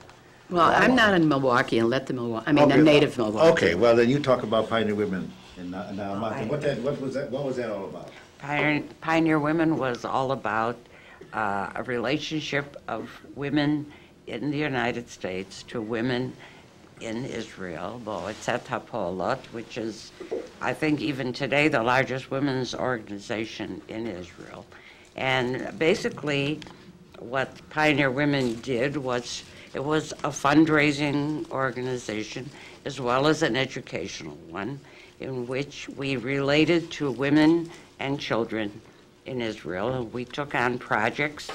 Well, I'm not in Milwaukee and let the Milwaukee, I mean,
Okay.
a native Milwaukee.
Okay, well, then you talk about Pioneer Women in uh, now, Martha. What that, what was that, what was that all about?
Pioneer Pioneer Women was all about uh, a relationship of women in the United States to women in Israel, Moetzet HaPolot, which is, I think even today, the largest women's organization in Israel. And basically, what Pioneer Women did was, it was a fundraising organization as well as an educational one, in which we related to women and children in Israel. And we took on projects,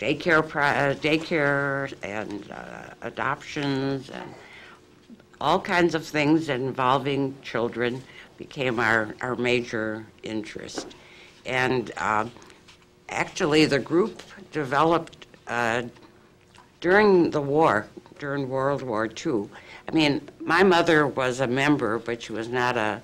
daycare, pro- uh, daycare and uh, adoptions and all kinds of things involving children became our, our major interest. And um, actually, the group developed uh, during the war, during World War II. I mean, my mother was a member, but she was not a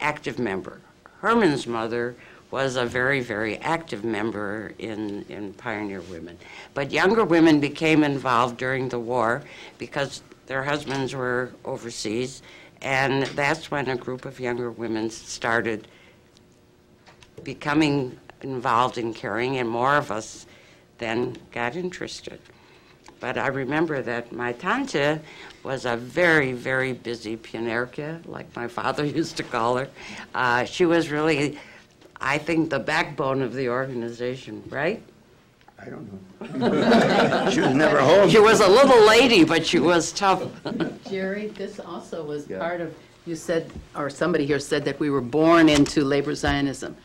active member. Herman's mother was a very, very active member in, in Pioneer Women. But younger women became involved during the war because their husbands were overseas, and that's when a group of younger women started becoming involved in caring, and more of us then got interested. But I remember that my tante was a very, very busy pionerka, like my father used to call her. Uh, she was really, I think, the backbone of the organization, right?
I don't know. She was never home.
She was a little lady, but she was tough.
Jerry, this also was part of you said, or somebody here said that we were born into labor Zionism.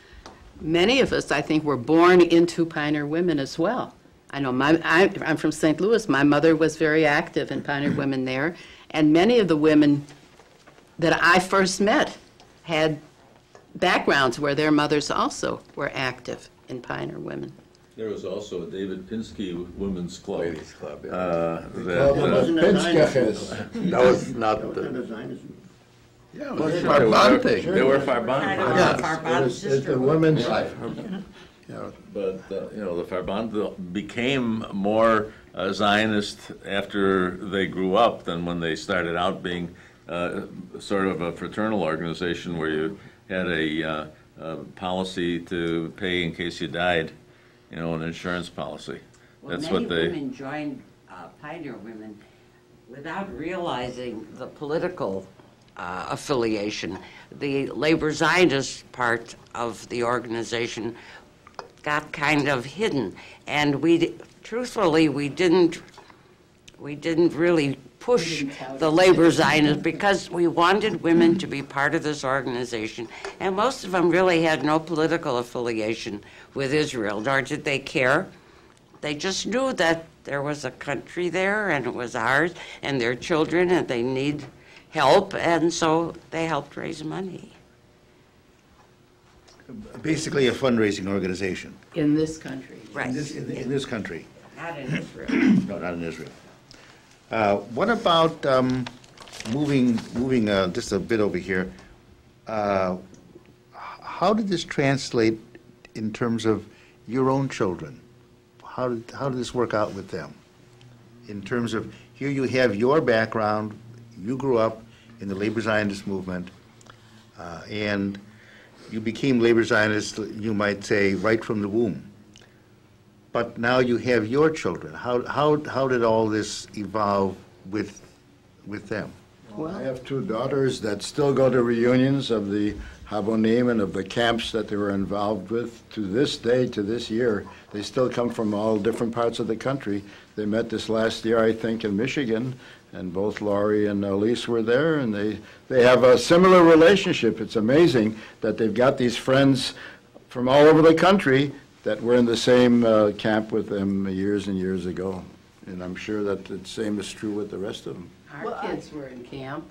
Many of us, I think, were born into Pioneer Women as well. I know my, I, I'm from St. Louis. My mother was very active in Pioneer Women there, and many of the women that I first met had backgrounds where their mothers also were active in Pioneer Women.
There was also a David Pinsky Women's Club.
Ladies Club, yeah.
uh,
Well,
that, uh,
Wasn't that
Pinskech
Zionism?
is-
That was not
That was
the,
Zionism.
Yeah, it was
They
Farband
were-
thing.
They were
Kind
Farband.
of
Yeah.
a Farband
It's- It's the
sisterhood.
women's,
But, uh, you know, the Farband became more uh, Zionist after they grew up than when they started out being uh, sort of a fraternal organization where you had a uh, uh, policy to pay in case you died, you know, an insurance policy.
Well,
That's what
Many
they,
women joined uh, Pioneer Women without realizing the political uh, affiliation. The labor Zionist part of the organization got kind of hidden, and we, truthfully, we didn't, we didn't really push the labor Zionists because we wanted women to be part of this organization, and most of them really had no political affiliation with Israel, nor did they care. They just knew that there was a country there and it was ours and their children and they need help and so they helped raise money.
Basically a fundraising organization
In this country.
Right.
in this, in in this country.
Not in Israel.
No, not in Israel. Uh, What about um, moving, moving uh, just a bit over here? uh, How did this translate in terms of your own children? How did, how did this work out with them? In terms of, here you have your background, you grew up in the labor Zionist movement, uh, and you became labor Zionist, you might say, right from the womb. But now you have your children. How, how, how did all this evolve with, with them?
Well, I have two daughters that still go to reunions of the Habonim and of the camps that they were involved with. To this day, to this year, they still come from all different parts of the country. They met this last year, I think, in Michigan, and both Laurie and Elise were there, and they, they have a similar relationship. It's amazing that they've got these friends from all over the country that were in the same uh, camp with them years and years ago. And I'm sure that the same is true with the rest of them.
Our kids were in camp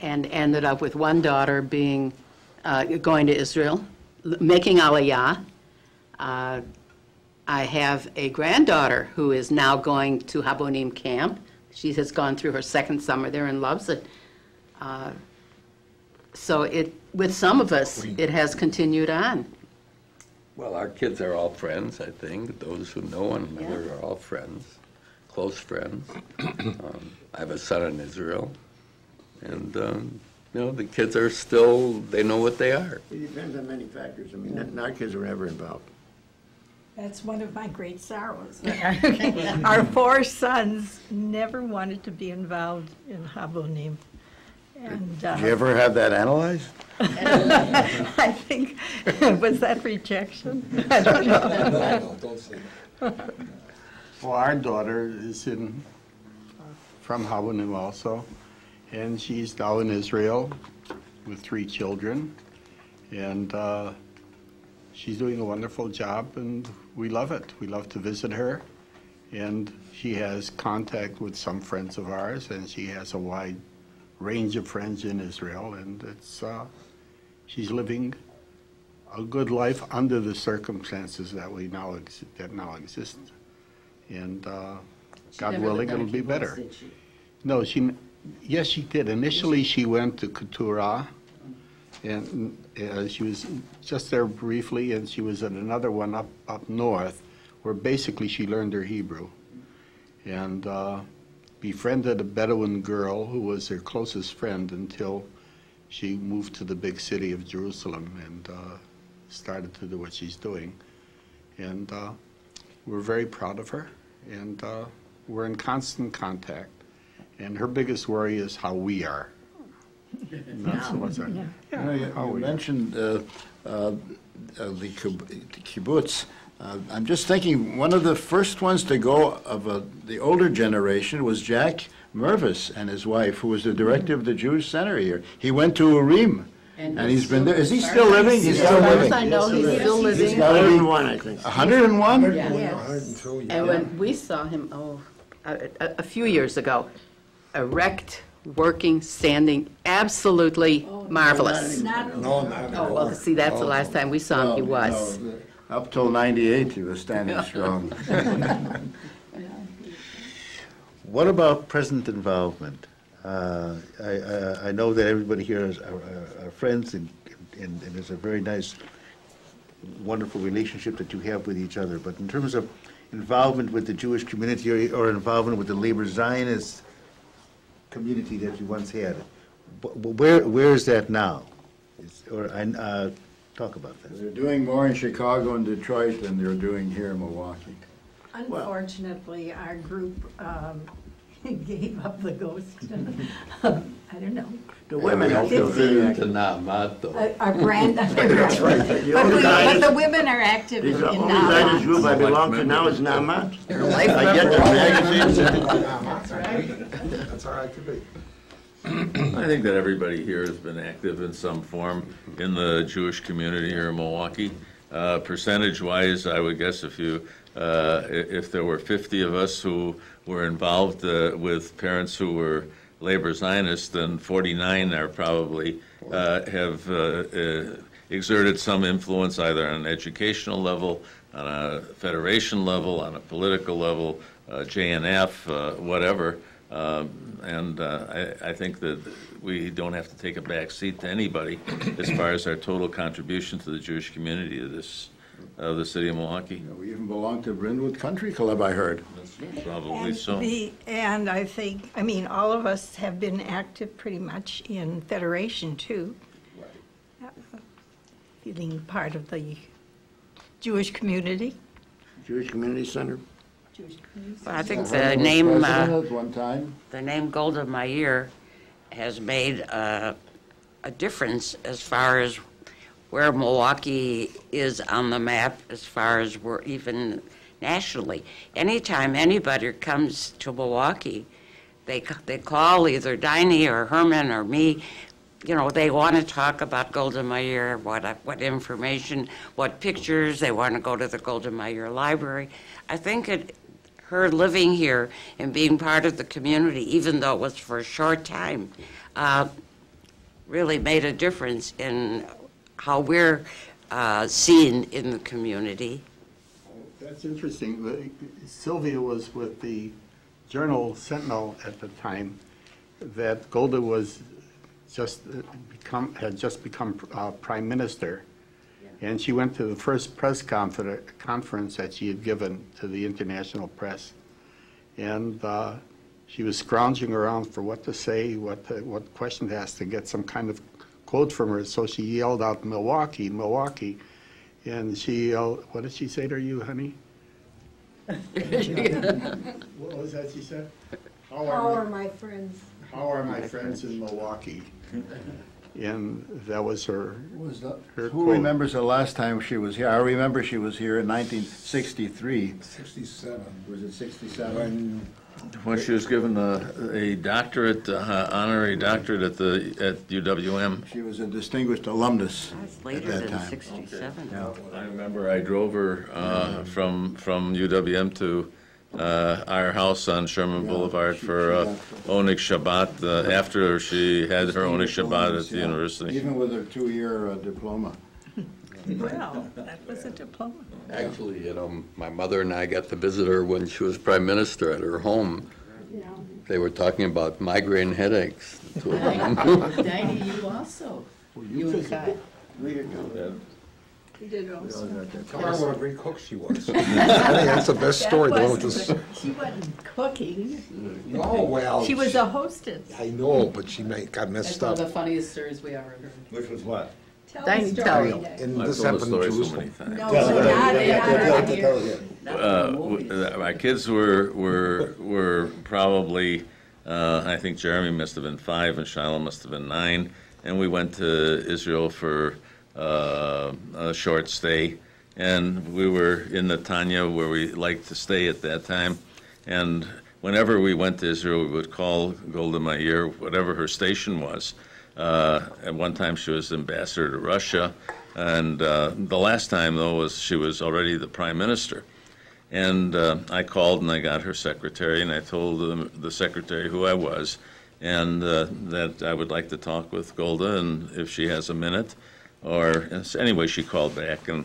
and ended up with one daughter being, uh, going to Israel, making Aliyah. Uh, I have a granddaughter who is now going to Habonim camp. She has gone through her second summer there and loves it. Uh, So it, with some of us, it has continued on.
Well, our kids are all friends, I think. Those who know one another are all friends, close friends. Um, I have a son in Israel, and, um, you know, the kids are still, they know what they are.
It depends on many factors. I mean, not- not kids are ever involved.
That's one of my great sorrows. Our four sons never wanted to be involved in Habonim. And
Did you
uh,
ever have that analyzed?
I think, was that rejection? I don't know.
Don't say that.
Well, our daughter is in, from Habonim also, and she's now in Israel with three children. And uh, she's doing a wonderful job, and we love it. We love to visit her. And she has contact with some friends of ours, and she has a wide range of friends in Israel, and it's, uh, she's living a good life under the circumstances that we now, ex- that now exist. And uh, God willing, it'll be better. No, she, yes, she did. Initially, she went to Keturah, and uh, she was just there briefly, and she was at another one up, up north, where basically she learned her Hebrew. And uh, befriended a Bedouin girl who was her closest friend until she moved to the big city of Jerusalem and uh, started to do what she's doing. And uh, we're very proud of her, and uh, we're in constant contact. And her biggest worry is how we are. Not so much our-
You know, you you mentioned uh, uh, uh, the kib- the kibbutz. Uh, I'm just thinking, one of the first ones to go of uh, the older generation was Jack Mervis and his wife, who was the director of the Jewish Center here. He went to Urim, and he's been there. Is he still living? He's still
As far as
living.
I know, he's still living.
got to be
101, I think.
101?
Yes. And when we saw him, oh, a, a- a few years ago, erect, working, standing, absolutely marvelous. Oh, well, see, that's the last time we saw him, he was.
No, Up till 98, he was standing strong.
What about present involvement? Uh, I, I, I know that everybody here is, are, are- are friends and, and and there's a very nice, wonderful relationship that you have with each other, but in terms of involvement with the Jewish community or, or involvement with the labor Zionist community that you once had, wh- wh- where, where is that now? Is, or uh, talk about that.
They're doing more in Chicago and Detroit than they're doing here in Milwaukee.
Unfortunately, our group um, gave up the ghost. I don't know.
The women are still
Compared
very
to Naamat, though.
Our- Our brand. That's right. But we- but the women are active in
The
in
only Zionist
Naamat.
group I belong to now is Naamat. I get the magazines.
That's all right to be.
I think that everybody here has been active in some form in the Jewish community here in Milwaukee. Uh, Percentage-wise, I would guess if you, uh, if there were 50 of us who were involved uh, with parents who were labor Zionists, then 49 are probably, uh, have uh, uh, exerted some influence either on an educational level, on a federation level, on a political level, JNF, whatever. Um, And uh, I I think that we don't have to take a back seat to anybody as far as our total contribution to the Jewish community of this, of the city of Milwaukee.
We even belong to Brynwood Country Club, I heard.
Probably
And
so.
the- And I think, I mean, all of us have been active pretty much in Federation, too. Uh, Feeling part of the Jewish community.
Jewish Community Center.
Well, I think the name, uh,
one time.
the name Golda Meir has made uh, a difference as far as where Milwaukee is on the map, as far as we're even nationally. Anytime anybody comes to Milwaukee, they, they call either Diney or Herman or me, you know, they want to talk about Golda Meir, what, what information, what pictures, they want to go to the Golda Meir Library. I think it, her living here and being part of the community, even though it was for a short time, uh, really made a difference in how we're uh, seen in the community.
That's interesting. Sylvia was with the Journal Sentinel at the time, that Golda was just uh, become, had just become uh, prime minister. And she went to the first press confer- conference that she had given to the international press. And uh, she was scrounging around for what to say, what, to- what question to ask to get some kind of quote from her. So she yelled out, Milwaukee, Milwaukee. And she yelled, what did she say to you, honey? What was that she said? How are, my-
my friends?
how are my friends in Milwaukee? And that was her,
Was that-
Her
Who
quote.
remembers the last time she was here? I remember she was here in 1963.
67.
Was it 67?
When
When she was given a a doctorate, uh, honorary doctorate at the, at UWM.
She was a distinguished alumnus
That's
at
later
that
than
time.
67.
I remember I drove her uh, from, from UWM to uh, our house on Sherman
Yeah,
Boulevard
she-
for uh, Oneg Shabbat, uh, after she had her Oneg Shabbat at the
Yeah,
university.
Even with her two-year uh, diploma.
Well, that was a diploma.
Actually, you know, my mother and I got to visit her when she was prime minister at her home. They were talking about migraine headaches, the two of them.
Dinah, you also, you and Kai.
We didn't know.
We also.
Tell her what a great cook she was. I think that's the best story, the one with this.
She wasn't cooking.
Oh, well.
She was a hostess.
I know, but she may, got
That's
messed
one of
up.
the funniest stories we ever heard.
Which was what?
Tell
Dinah,
the
tell
story.
me.
Dick.
And
I've
this
told
happened in
story so many
Jerusalem.
times.
No, not, not on here.
Uh, w- uh, My kids were, were, were probably, uh, I think Jeremy must have been five and Shiloh must have been nine. And we went to Israel for uh, a short stay. And we were in Netanya where we liked to stay at that time. And whenever we went to Israel, we would call Golda Meir, whatever her station was. Uh, At one time, she was ambassador to Russia, and uh, the last time, though, was she was already the prime minister. And uh, I called and I got her secretary, and I told the, the secretary who I was, and uh, that I would like to talk with Golda, and if she has a minute, or anyway, she called back, and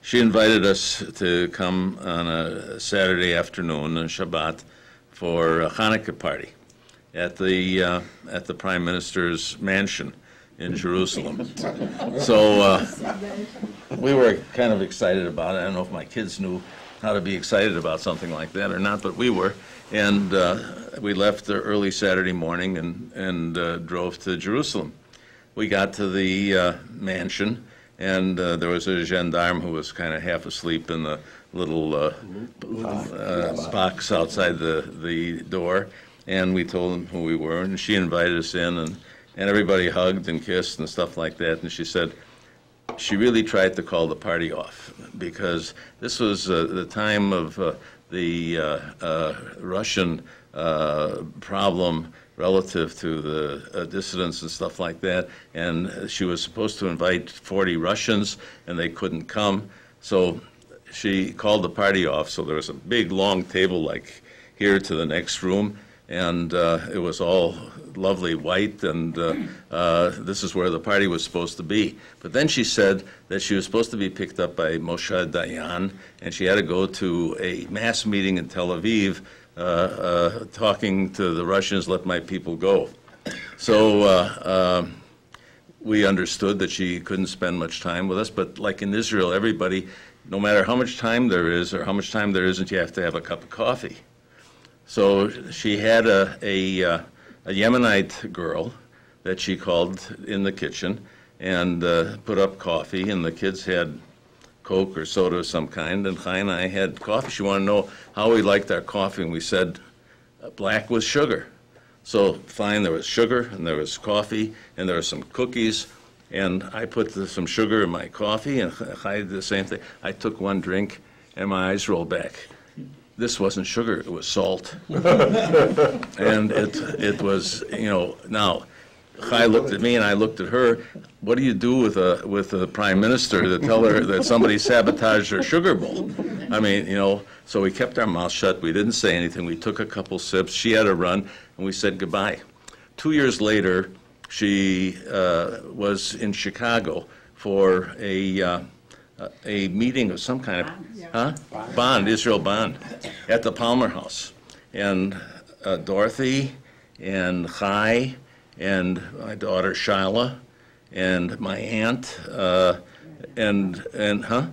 she invited us to come on a Saturday afternoon, on Shabbat, for a Hanukkah party at the uh, at the prime minister's mansion in Jerusalem. So uh, we were kind of excited about it. I don't know if my kids knew how to be excited about something like that or not, but we were. And uh, we left the early Saturday morning and and uh, drove to Jerusalem. We got to the uh, mansion, and uh, there was a gendarme who was kind of half asleep in the little uh, uh, box outside the, the door, and we told him who we were, and she invited us in, and, and everybody hugged and kissed and stuff like that, and she said, she really tried to call the party off, because this was uh, the time of uh, the uh, uh, Russian uh, problem relative to the uh, dissidents and stuff like that, and she was supposed to invite 40 Russians, and they couldn't come, so she called the party off, so there was a big, long table like here to the next room, and uh, it was all lovely white, and uh, uh, this is where the party was supposed to be. But then she said that she was supposed to be picked up by Moshe Dayan, and she had to go to a mass meeting in Tel Aviv, talking to the Russians, let my people go. So uh, um, we understood that she couldn't spend much time with us, but like in Israel, everybody, no matter how much time there is or how much time there isn't, you have to have a cup of coffee. So she had a, a, uh, a Yemenite girl that she called in the kitchen and uh, put up coffee, and the kids had Coke or soda of some kind, and Chai and I had coffee. She wanted to know how we liked our coffee, and we said uh, black with sugar. So fine, there was sugar, and there was coffee, and there were some cookies, and I put the, some sugar in my coffee, and Chai did the same thing. I took one drink, and my eyes rolled back. This wasn't sugar, it was salt. And it, it was, you know, now, Chai looked at me and I looked at her. What do you do with a, with a prime minister to tell her that somebody sabotaged her sugar bowl? I mean, you know, so we kept our mouth shut. We didn't say anything. We took a couple sips. She had a run, and we said goodbye. Two years later, she uh, was in Chicago for a, uh, a meeting of some kind of, huh? Bond, Israel Bond, at the Palmer House. And uh, Dorothy and Chai and my daughter Shyla and my aunt uh, and, and, huh?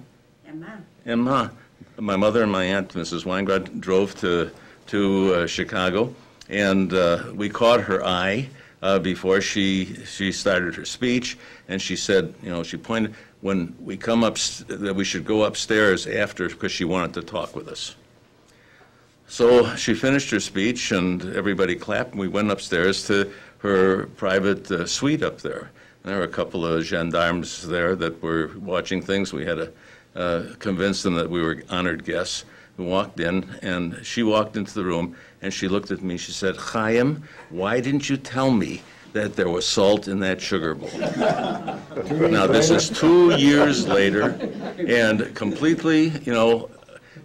Emma. Emma. My mother and my aunt, Mrs. Weingrod, drove to, to uh, Chicago, and uh, we caught her eye uh, before she, she started her speech, and she said, you know, she pointed, when we come up, that we should go upstairs after, because she wanted to talk with us. So she finished her speech, and everybody clapped, and we went upstairs to her private uh, suite up there. And there were a couple of gendarmes there that were watching things. We had to uh, convince them that we were honored guests. We walked in, and she walked into the room, and she looked at me. She said, Chaim, why didn't you tell me that there was salt in that sugar bowl? now, this is two years later, and completely, you know,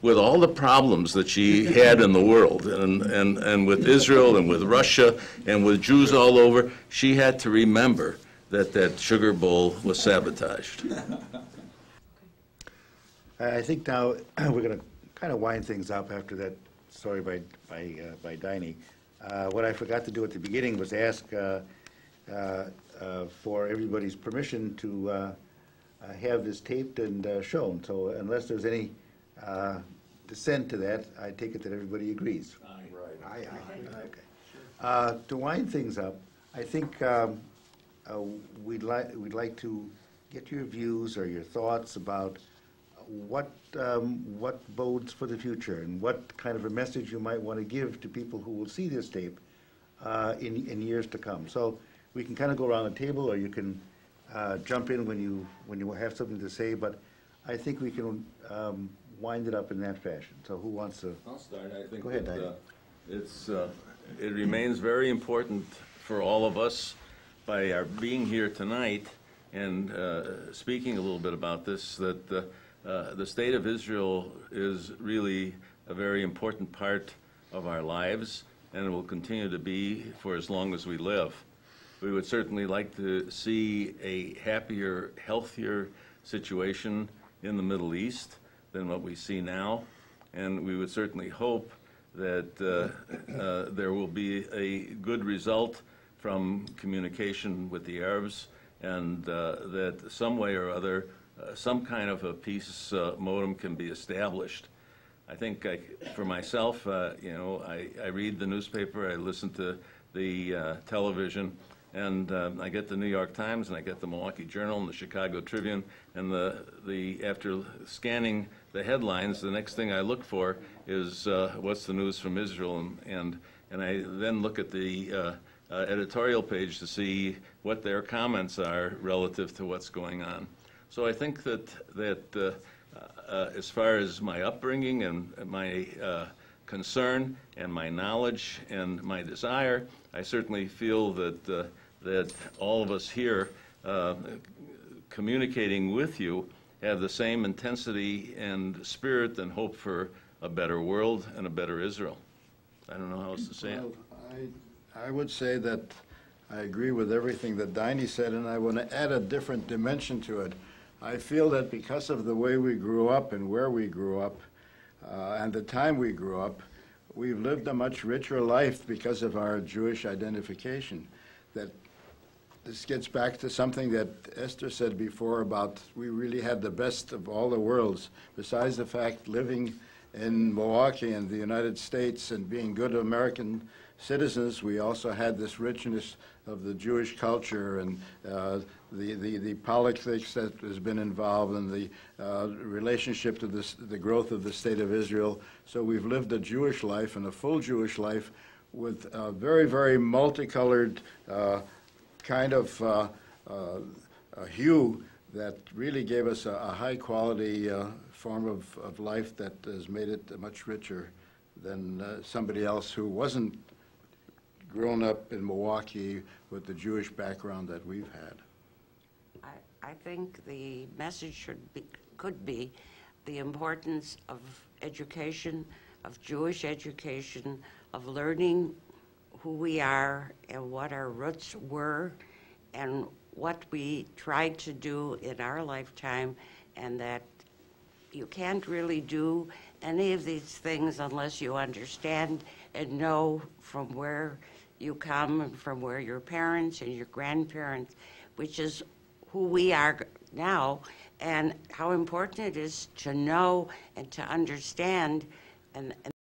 with all the problems that she had in the world, and, and, and with Israel and with Russia and with Jews all over, she had to remember that that sugar bowl was sabotaged.
I think now we're going to kind of wind things up after that story by, by, uh, by Diney. Uh, What I forgot to do at the beginning was ask uh, uh, uh, for everybody's permission to uh, have this taped and shown. So unless there's any dissent to that, I take it that everybody agrees. Aye, aye. Okay. Uh, To wind things up, I think um, uh, we'd like, we'd like to get your views or your thoughts about what, um, what bodes for the future and what kind of a message you might want to give to people who will see this tape uh, in, in years to come. So we can kind of go around the table, or you can uh, jump in when you, when you have something to say, but I think we can um, wind it up in that fashion. So who wants to?
I'll start. I think
Go ahead,
that, uh, It's, uh, it remains very important for all of us by our being here tonight and uh, speaking a little bit about this, that uh, uh, the state of Israel is really a very important part of our lives and it will continue to be for as long as we live. We would certainly like to see a happier, healthier situation in the Middle East than what we see now. And we would certainly hope that uh, uh, there will be a good result from communication with the Arabs and uh, that some way or other, uh, some kind of a peace uh, modem can be established. I think I, for myself, uh, you know, I, I read the newspaper, I listen to the television, and um, I get the New York Times, and I get the Milwaukee Journal and the Chicago Tribune, and the, the after scanning the headlines, the next thing I look for is uh, what's the news from Israel, and, and, and I then look at the uh, uh, editorial page to see what their comments are relative to what's going on. So I think that, that uh, uh, as far as my upbringing and my concern and my knowledge and my desire, I certainly feel that, that all of us here communicating with you have the same intensity and spirit and hope for a better world and a better Israel. I don't know how else to say it.
I, I would say that I agree with everything that Diney said, and I want to add a different dimension to it. I feel that because of the way we grew up and where we grew up, uh, and the time we grew up, we've lived a much richer life because of our Jewish identification. That this gets back to something that Esther said before about we really had the best of all the worlds. Besides the fact living in Milwaukee and the United States and being good American citizens, we also had this richness of the Jewish culture and uh, the, the, the politics that has been involved and the uh, relationship to this, the growth of the state of Israel. So we've lived a Jewish life and a full Jewish life with very, very multicolored uh, kind of uh, uh, hue that really gave us a, a high quality uh, form of, of life that has made it much richer than uh, somebody else who wasn't grown up in Milwaukee with the Jewish background that we've had.
I, I think the message should be, could be the importance of education, of Jewish education, of learning who we are and what our roots were and what we tried to do in our lifetime, and that you can't really do any of these things unless you understand and know from where you come and from where your parents and your grandparents, which is who we are now, and how important it is to know and to understand and, and